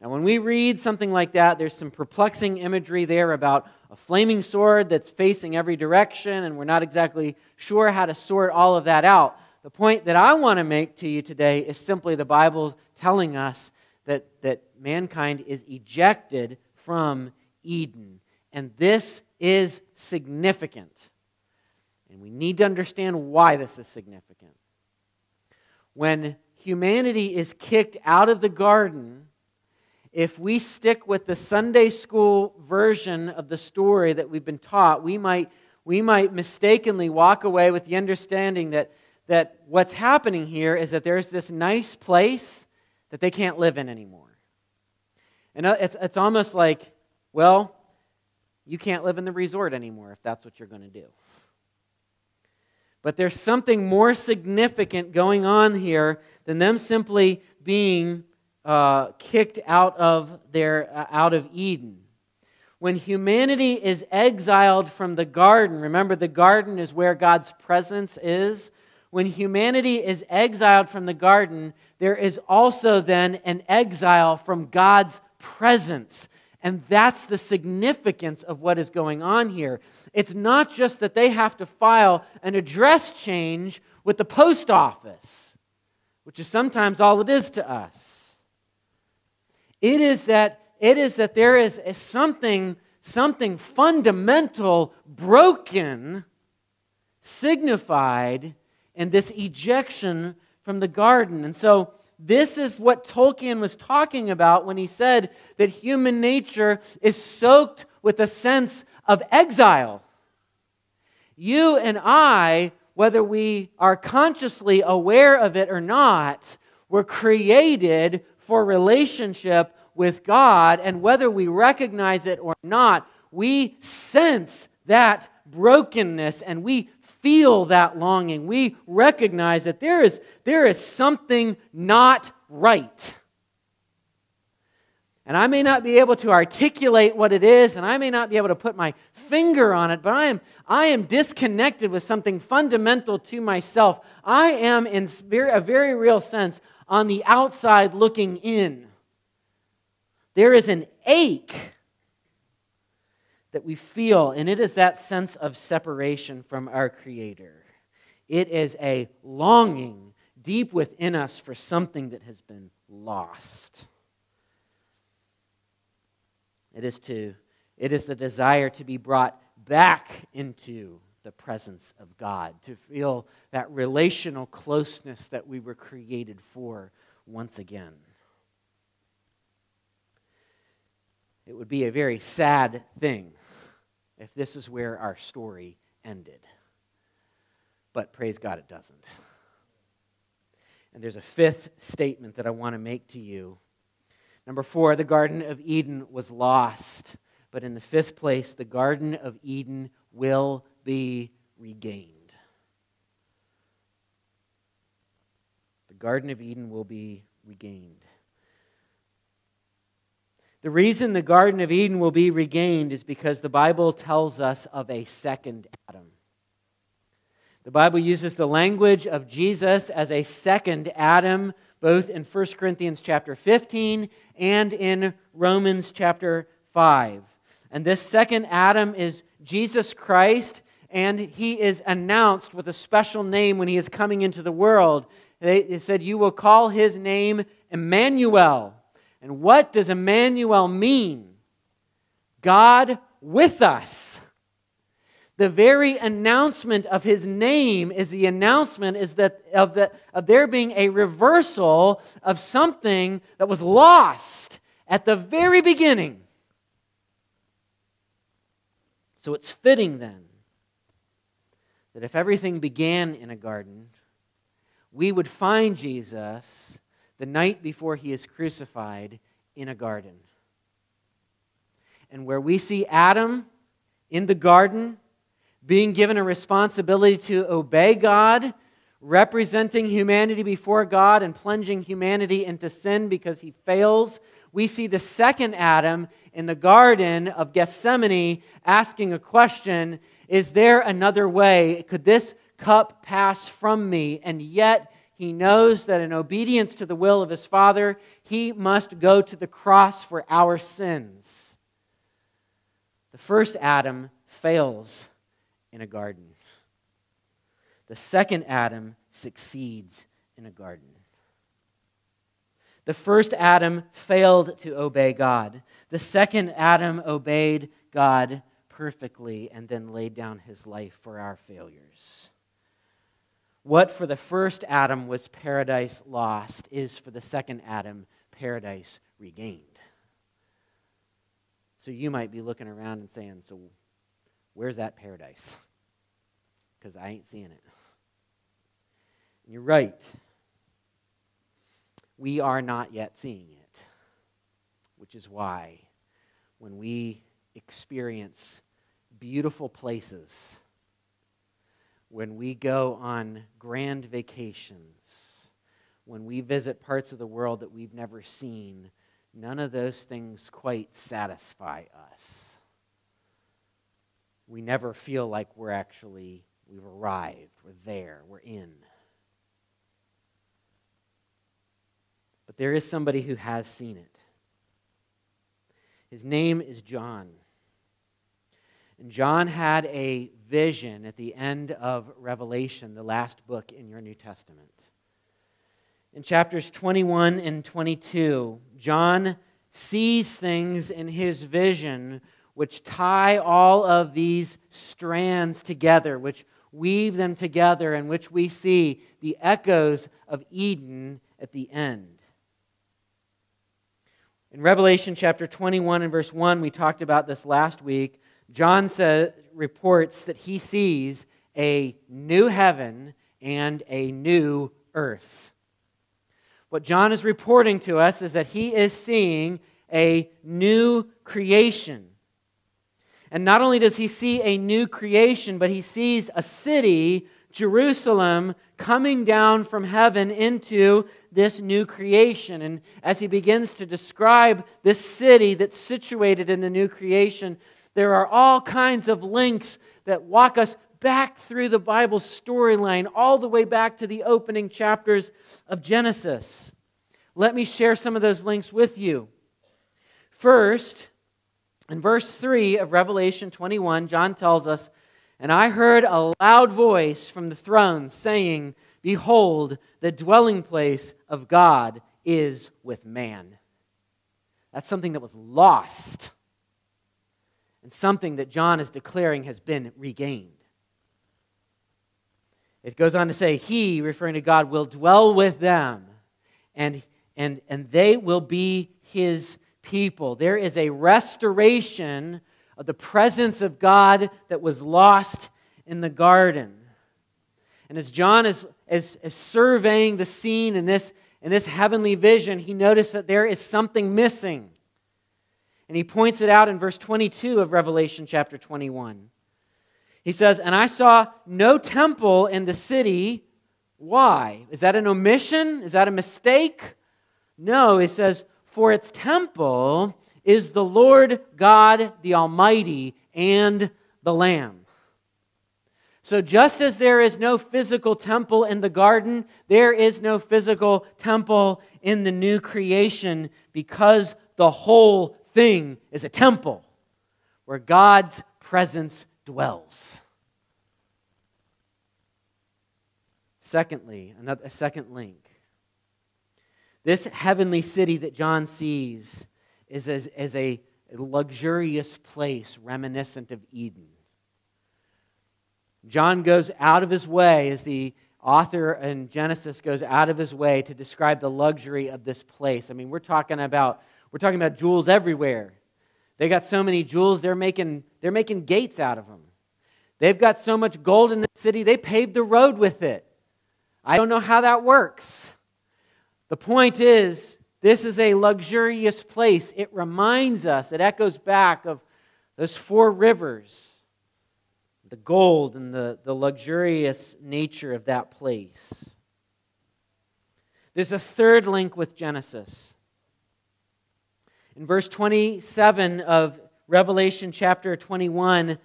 Now, when we read something like that, there's some perplexing imagery there about a flaming sword that's facing every direction, and we're not exactly sure how to sort all of that out. The point that I want to make to you today is simply the Bible telling us that, that mankind is ejected from Eden. And this is significant. And we need to understand why this is significant. When humanity is kicked out of the garden, if we stick with the Sunday school version of the story that we've been taught, we might, we might mistakenly walk away with the understanding that, that what's happening here is that there's this nice place that they can't live in anymore. And uh, it's, it's almost like, well, you can't live in the resort anymore if that's what you're going to do. But there's something more significant going on here than them simply being uh, kicked out of their uh, out of Eden. When humanity is exiled from the garden, remember the garden is where God's presence is. when humanity is exiled from the garden, there is also then an exile from God's presence. And that's the significance of what is going on here. It's not just that they have to file an address change with the post office, which is sometimes all it is to us. It is that, it is that there is something, something fundamental broken, signified in this ejection from the garden. And so, this is what Tolkien was talking about when he said that human nature is soaked with a sense of exile. You and I, whether we are consciously aware of it or not, were created for relationship with God, and whether we recognize it or not, we sense that brokenness and we feel that longing. We recognize that there is, there is something not right. And I may not be able to articulate what it is, and I may not be able to put my finger on it, but I am, I am disconnected with something fundamental to myself. I am, in a very real sense, on the outside looking in. There is an ache that we feel, and it is that sense of separation from our Creator. It is a longing deep within us for something that has been lost. It is, to, it is the desire to be brought back into the presence of God, to feel that relational closeness that we were created for once again. It would be a very sad thing if this is where our story ended. But praise God, it doesn't. And there's a fifth statement that I want to make to you. Number four, the Garden of Eden was lost. But in the fifth place, the Garden of Eden will be regained. The Garden of Eden will be regained. The reason the Garden of Eden will be regained is because the Bible tells us of a second Adam. The Bible uses the language of Jesus as a second Adam, both in 1 Corinthians chapter 15 and in Romans chapter 5. And this second Adam is Jesus Christ, and he is announced with a special name when he is coming into the world. They said, You will call his name Emmanuel and what does Emmanuel mean? God with us. The very announcement of his name is the announcement is that of, the, of there being a reversal of something that was lost at the very beginning. So it's fitting then that if everything began in a garden, we would find Jesus the night before he is crucified in a garden. And where we see Adam in the garden being given a responsibility to obey God, representing humanity before God and plunging humanity into sin because he fails, we see the second Adam in the Garden of Gethsemane asking a question Is there another way? Could this cup pass from me? And yet, he knows that in obedience to the will of his Father, he must go to the cross for our sins. The first Adam fails in a garden, the second Adam succeeds in a garden. The first Adam failed to obey God. The second Adam obeyed God perfectly and then laid down his life for our failures. What for the first Adam was paradise lost is for the second Adam paradise regained. So you might be looking around and saying, So where's that paradise? Because I ain't seeing it. And you're right. We are not yet seeing it, which is why when we experience beautiful places, when we go on grand vacations, when we visit parts of the world that we've never seen, none of those things quite satisfy us. We never feel like we're actually, we've arrived, we're there, we're in. But there is somebody who has seen it. His name is John. And John had a vision at the end of Revelation, the last book in your New Testament. In chapters 21 and 22, John sees things in his vision which tie all of these strands together, which weave them together, and which we see the echoes of Eden at the end. In Revelation chapter 21 and verse 1, we talked about this last week. John says, reports that he sees a new heaven and a new earth. What John is reporting to us is that he is seeing a new creation. And not only does he see a new creation, but he sees a city, Jerusalem, coming down from heaven into this new creation. And as he begins to describe this city that's situated in the new creation, there are all kinds of links that walk us back through the Bible storyline, all the way back to the opening chapters of Genesis. Let me share some of those links with you. First, in verse 3 of Revelation 21, John tells us, And I heard a loud voice from the throne saying, Behold, the dwelling place of God is with man. That's something that was lost and something that John is declaring has been regained. It goes on to say, He, referring to God, will dwell with them, and, and, and they will be His people. There is a restoration of the presence of God that was lost in the garden. And as John is, is, is surveying the scene in this, in this heavenly vision, he noticed that there is something missing. And he points it out in verse 22 of Revelation chapter 21. He says, And I saw no temple in the city. Why? Is that an omission? Is that a mistake? No, he says, For its temple is the Lord God the Almighty and the Lamb. So, just as there is no physical temple in the garden, there is no physical temple in the new creation because the whole thing is a temple where God's presence dwells. Secondly, another, a second link. This heavenly city that John sees is as, as a luxurious place reminiscent of Eden. John goes out of his way, as the author in Genesis goes out of his way to describe the luxury of this place. I mean, we're talking about we're talking about jewels everywhere. They got so many jewels, they're making, they're making gates out of them. They've got so much gold in the city, they paved the road with it. I don't know how that works. The point is, this is a luxurious place. It reminds us, it echoes back of those four rivers the gold and the, the luxurious nature of that place. There's a third link with Genesis. In verse 27 of Revelation chapter 21,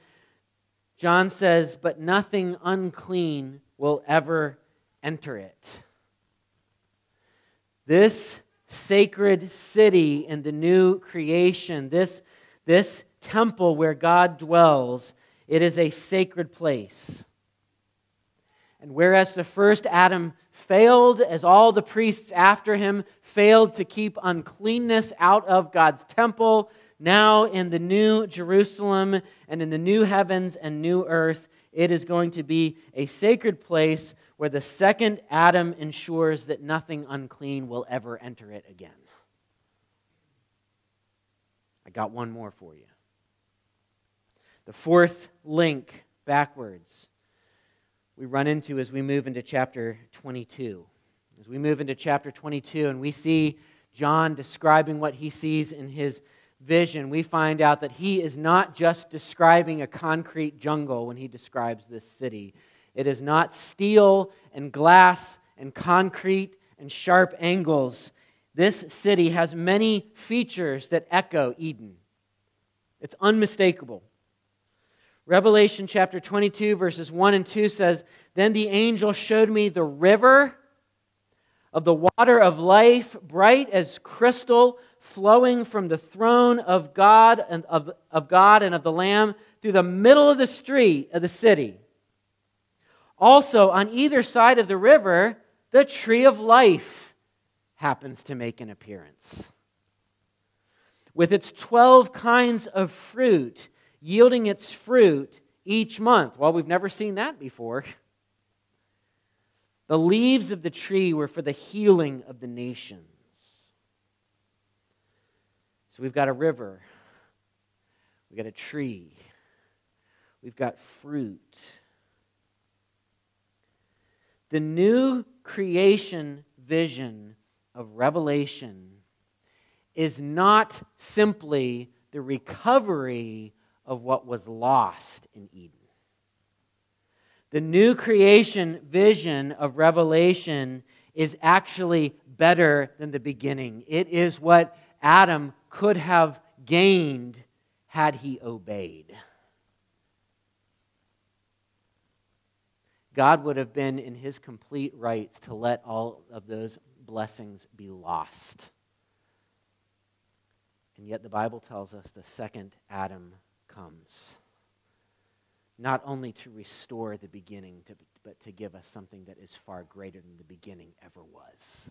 John says, But nothing unclean will ever enter it. This sacred city in the new creation, this, this temple where God dwells, it is a sacred place. And whereas the first Adam failed, as all the priests after him failed to keep uncleanness out of God's temple, now in the new Jerusalem and in the new heavens and new earth, it is going to be a sacred place where the second Adam ensures that nothing unclean will ever enter it again. I got one more for you. The fourth link backwards we run into as we move into chapter 22. As we move into chapter 22 and we see John describing what he sees in his vision, we find out that he is not just describing a concrete jungle when he describes this city. It is not steel and glass and concrete and sharp angles. This city has many features that echo Eden. It's unmistakable. Revelation chapter 22, verses 1 and 2 says, Then the angel showed me the river of the water of life, bright as crystal, flowing from the throne of God and of, of God and of the Lamb through the middle of the street of the city. Also, on either side of the river, the tree of life happens to make an appearance. With its 12 kinds of fruit, yielding its fruit each month. Well, we've never seen that before. The leaves of the tree were for the healing of the nations. So we've got a river, we've got a tree, we've got fruit. The new creation vision of Revelation is not simply the recovery of what was lost in Eden. The new creation vision of Revelation is actually better than the beginning. It is what Adam could have gained had he obeyed. God would have been in his complete rights to let all of those blessings be lost. And yet the Bible tells us the second Adam comes not only to restore the beginning, to, but to give us something that is far greater than the beginning ever was.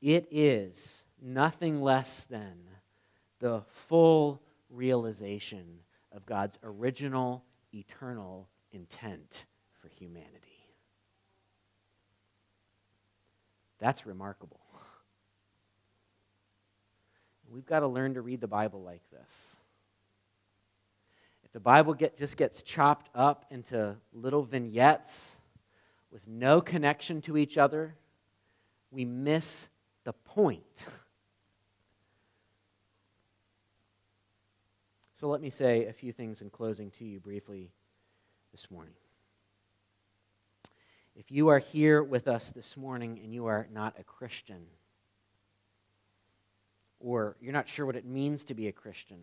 It is nothing less than the full realization of God's original, eternal intent for humanity. That's remarkable. We've got to learn to read the Bible like this If the Bible get, just gets chopped up into little vignettes with no connection to each other, we miss the point. So let me say a few things in closing to you briefly this morning. If you are here with us this morning and you are not a Christian, or you're not sure what it means to be a Christian,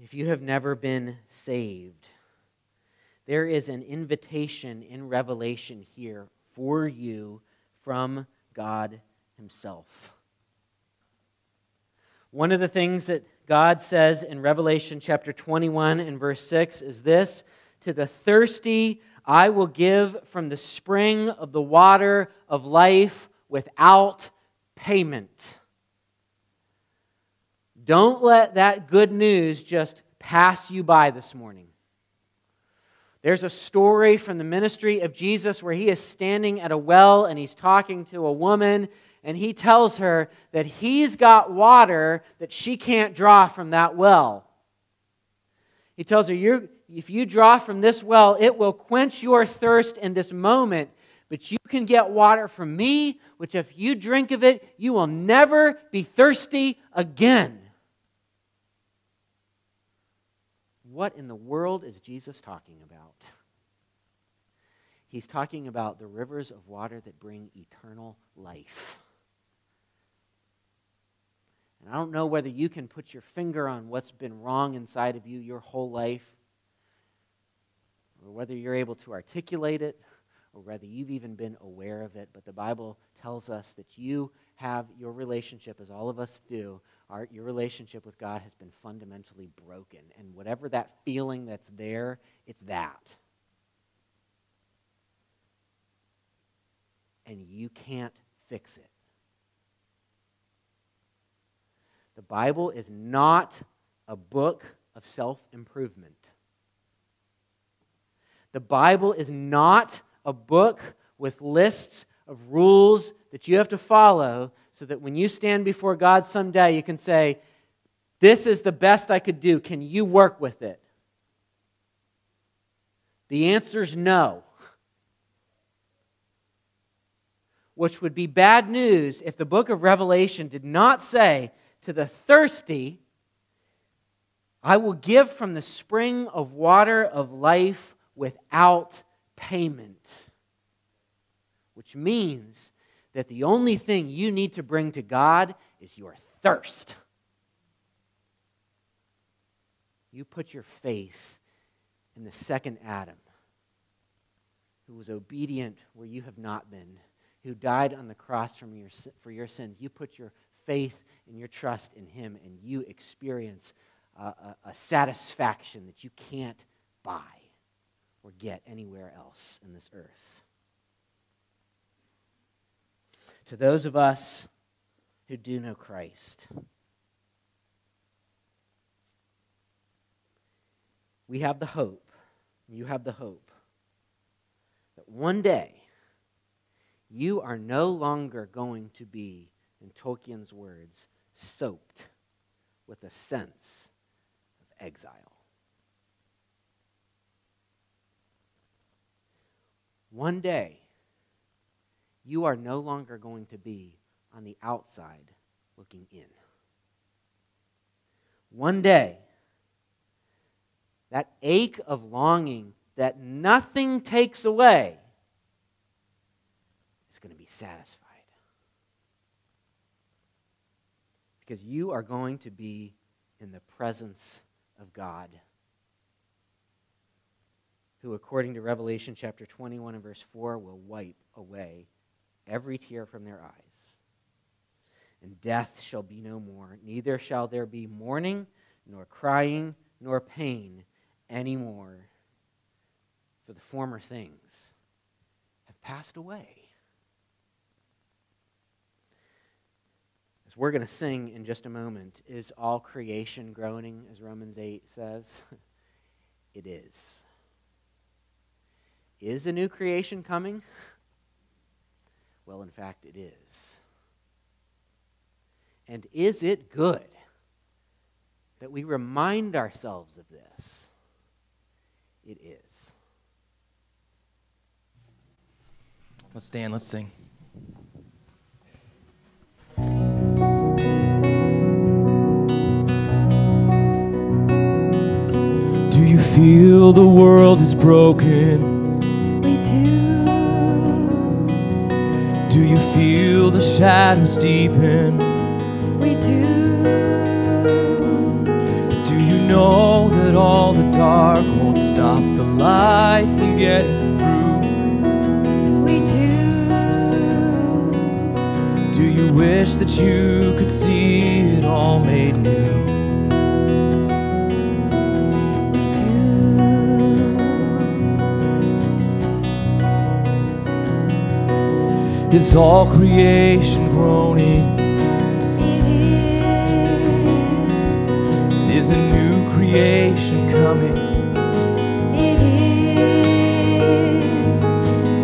if you have never been saved, there is an invitation in Revelation here for you from God Himself. One of the things that God says in Revelation chapter 21 and verse 6 is this To the thirsty, I will give from the spring of the water of life without payment. Don't let that good news just pass you by this morning. There's a story from the ministry of Jesus where he is standing at a well and he's talking to a woman and he tells her that he's got water that she can't draw from that well. He tells her, if you draw from this well, it will quench your thirst in this moment, but you can get water from me, which if you drink of it, you will never be thirsty again. What in the world is Jesus talking about? He's talking about the rivers of water that bring eternal life. And I don't know whether you can put your finger on what's been wrong inside of you your whole life, or whether you're able to articulate it, or whether you've even been aware of it. But the Bible tells us that you have your relationship, as all of us do, our, your relationship with God has been fundamentally broken. And whatever that feeling that's there, it's that. And you can't fix it. The Bible is not a book of self improvement. The Bible is not a book with lists of rules that you have to follow so that when you stand before God someday, you can say, This is the best I could do. Can you work with it? The answer is no. Which would be bad news if the book of Revelation did not say to the thirsty, I will give from the spring of water of life without payment. Which means that the only thing you need to bring to God is your thirst. You put your faith in the second Adam. who was obedient where you have not been, who died on the cross from your, for your sins. You put your faith and your trust in him, and you experience a, a, a satisfaction that you can't buy or get anywhere else in this earth. To those of us who do know Christ, we have the hope, you have the hope, that one day you are no longer going to be, in Tolkien's words, soaked with a sense of exile. One day, you are no longer going to be on the outside looking in. One day, that ache of longing that nothing takes away is going to be satisfied. Because you are going to be in the presence of God, who, according to Revelation chapter 21 and verse 4, will wipe away every tear from their eyes. And death shall be no more, neither shall there be mourning, nor crying, nor pain anymore, for the former things have passed away. As we're going to sing in just a moment, is all creation groaning, as Romans 8 says? it is. Is a new creation coming? Well, in fact, it is. And is it good that we remind ourselves of this? it is. Let's stand, let's sing. Do you feel the world is broken? Feel the shadows deepen? We do. Do you know that all the dark won't stop the light from getting through? We do. Do you wish that you could see it all made new? Is all creation groaning? It is. Is a new creation coming? It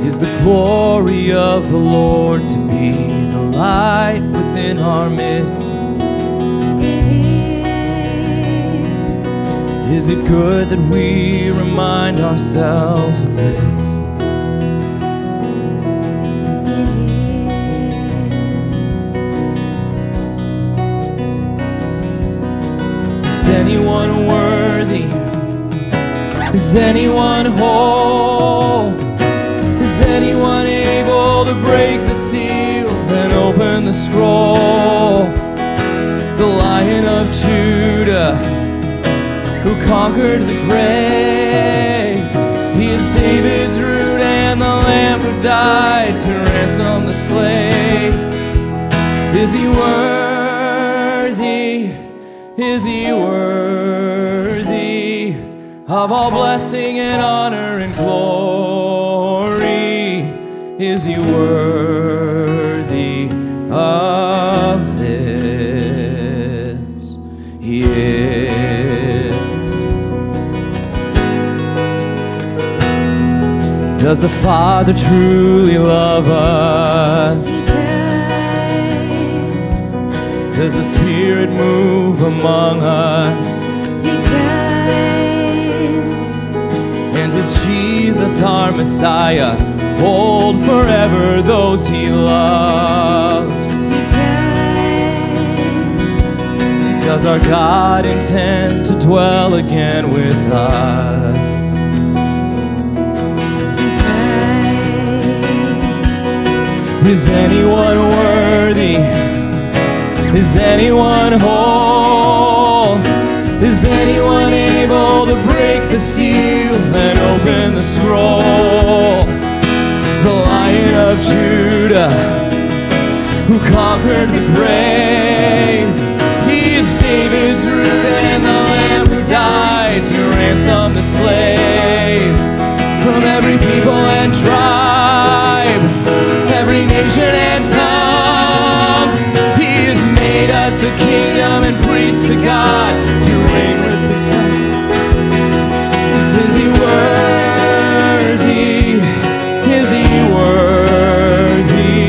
is. Is the glory of the Lord to be the light within our midst? It is. Is it good that we remind ourselves of this? Anyone worthy? Is anyone whole? Is anyone able to break the seal and open the scroll? The Lion of Judah, who conquered the grave. He is David's root and the Lamb who died to ransom the slave. Is he worthy? Is he worthy of all blessing and honor and glory? Is he worthy of this? He is. Does the Father truly love us? Does the Spirit move among us? He does. And does Jesus, our Messiah, hold forever those he loves? He does. Does our God intend to dwell again with us? Is anyone worthy? Is anyone whole? Is anyone able to break the seal and open the scroll? The Lion of Judah who conquered the grave. He is David's root and the lamb who died to ransom the slave from every people and tribe, every nation and made us a kingdom and priests to God to reign with the Son. Is he worthy? Is he worthy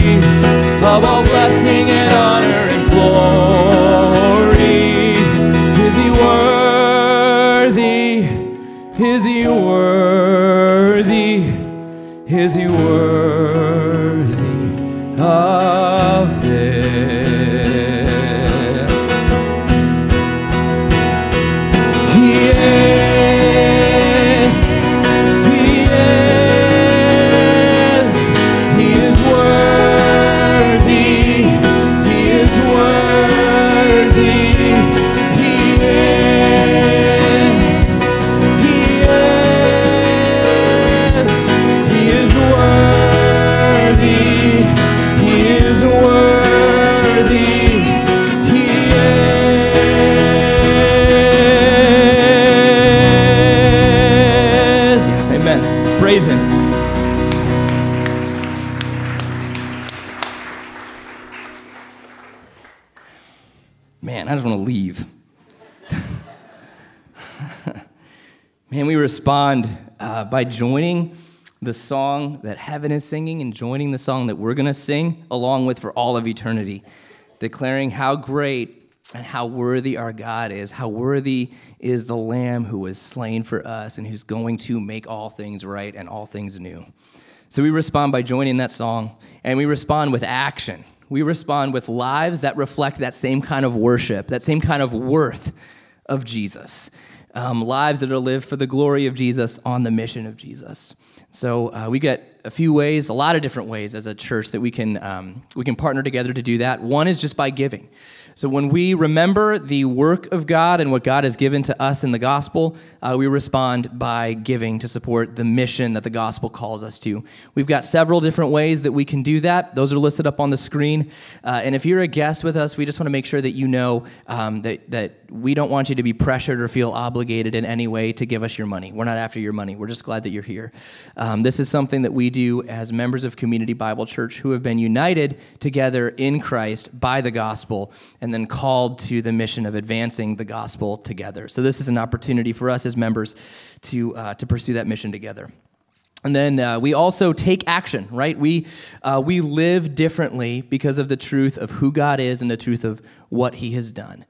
of all blessing and honor and glory? Is he worthy? Is he worthy? Is he worthy by joining the song that heaven is singing and joining the song that we're going to sing along with for all of eternity, declaring how great and how worthy our God is, how worthy is the Lamb who was slain for us and who's going to make all things right and all things new. So we respond by joining that song, and we respond with action. We respond with lives that reflect that same kind of worship, that same kind of worth of Jesus. Um, lives that are lived for the glory of Jesus on the mission of Jesus. So uh, we get a few ways, a lot of different ways as a church that we can um, we can partner together to do that. One is just by giving. So when we remember the work of God and what God has given to us in the gospel, uh, we respond by giving to support the mission that the gospel calls us to. We've got several different ways that we can do that. Those are listed up on the screen. Uh, and if you're a guest with us, we just want to make sure that you know um, that that we don't want you to be pressured or feel obligated in any way to give us your money. We're not after your money. We're just glad that you're here. Um, this is something that we do as members of Community Bible Church who have been united together in Christ by the gospel then called to the mission of advancing the gospel together. So this is an opportunity for us as members to uh, to pursue that mission together. And then uh, we also take action, right? We, uh, we live differently because of the truth of who God is and the truth of what He has done.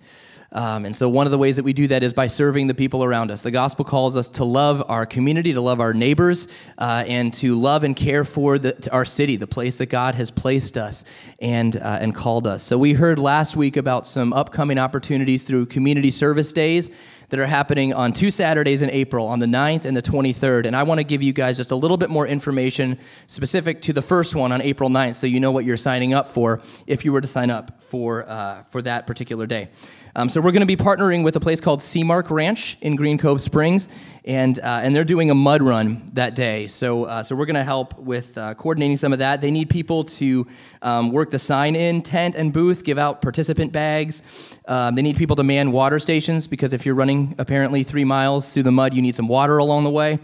Um, and so, one of the ways that we do that is by serving the people around us. The gospel calls us to love our community, to love our neighbors, uh, and to love and care for the, our city, the place that God has placed us and, uh, and called us. So, we heard last week about some upcoming opportunities through community service days that are happening on two Saturdays in April, on the 9th and the 23rd. And I want to give you guys just a little bit more information specific to the first one on April 9th so you know what you're signing up for if you were to sign up for, uh, for that particular day. Um, so we're going to be partnering with a place called Seamark Ranch in Green Cove Springs, and uh, and they're doing a mud run that day. So uh, so we're going to help with uh, coordinating some of that. They need people to um, work the sign-in tent and booth, give out participant bags. Um, they need people to man water stations because if you're running apparently three miles through the mud, you need some water along the way.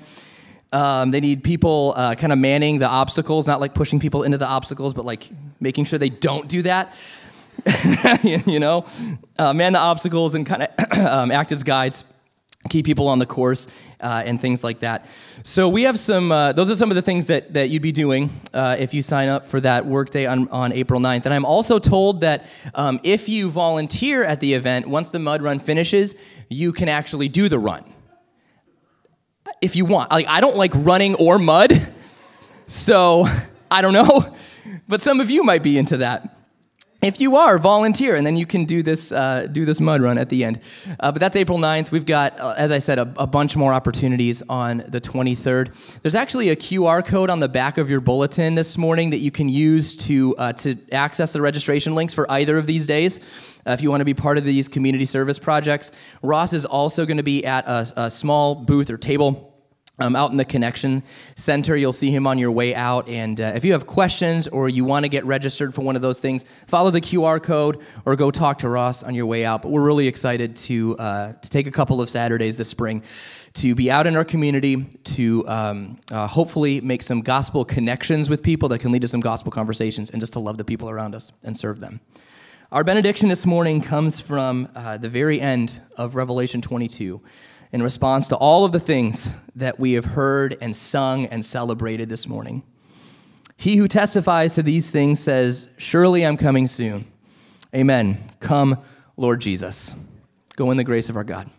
Um, they need people uh, kind of manning the obstacles, not like pushing people into the obstacles, but like making sure they don't do that. you know, uh, man the obstacles and kind of um, act as guides, keep people on the course, uh, and things like that. So we have some. Uh, those are some of the things that that you'd be doing uh, if you sign up for that workday on on April 9th. And I'm also told that um, if you volunteer at the event, once the mud run finishes, you can actually do the run if you want. Like I don't like running or mud, so I don't know, but some of you might be into that. If you are, volunteer, and then you can do this uh, do this mud run at the end. Uh, but that's April 9th. We've got, uh, as I said, a, a, bunch more opportunities on the 23rd. There's actually a QR code on the back of your bulletin this morning that you can use to uh, to access the registration links for either of these days. Uh, if you want to be part of these community service projects, Ross is also going to be at a, a small booth or table um, out in the Connection Center. You'll see him on your way out. And uh, if you have questions or you want to get registered for one of those things, follow the QR code or go talk to Ross on your way out. But we're really excited to, uh, to take a couple of Saturdays this spring to be out in our community, to um, uh, hopefully make some gospel connections with people that can lead to some gospel conversations, and just to love the people around us and serve them. Our benediction this morning comes from uh, the very end of Revelation 22 in response to all of the things that we have heard and sung and celebrated this morning. He who testifies to these things says, Surely I'm coming soon. Amen. Come, Lord Jesus. Go in the grace of our God.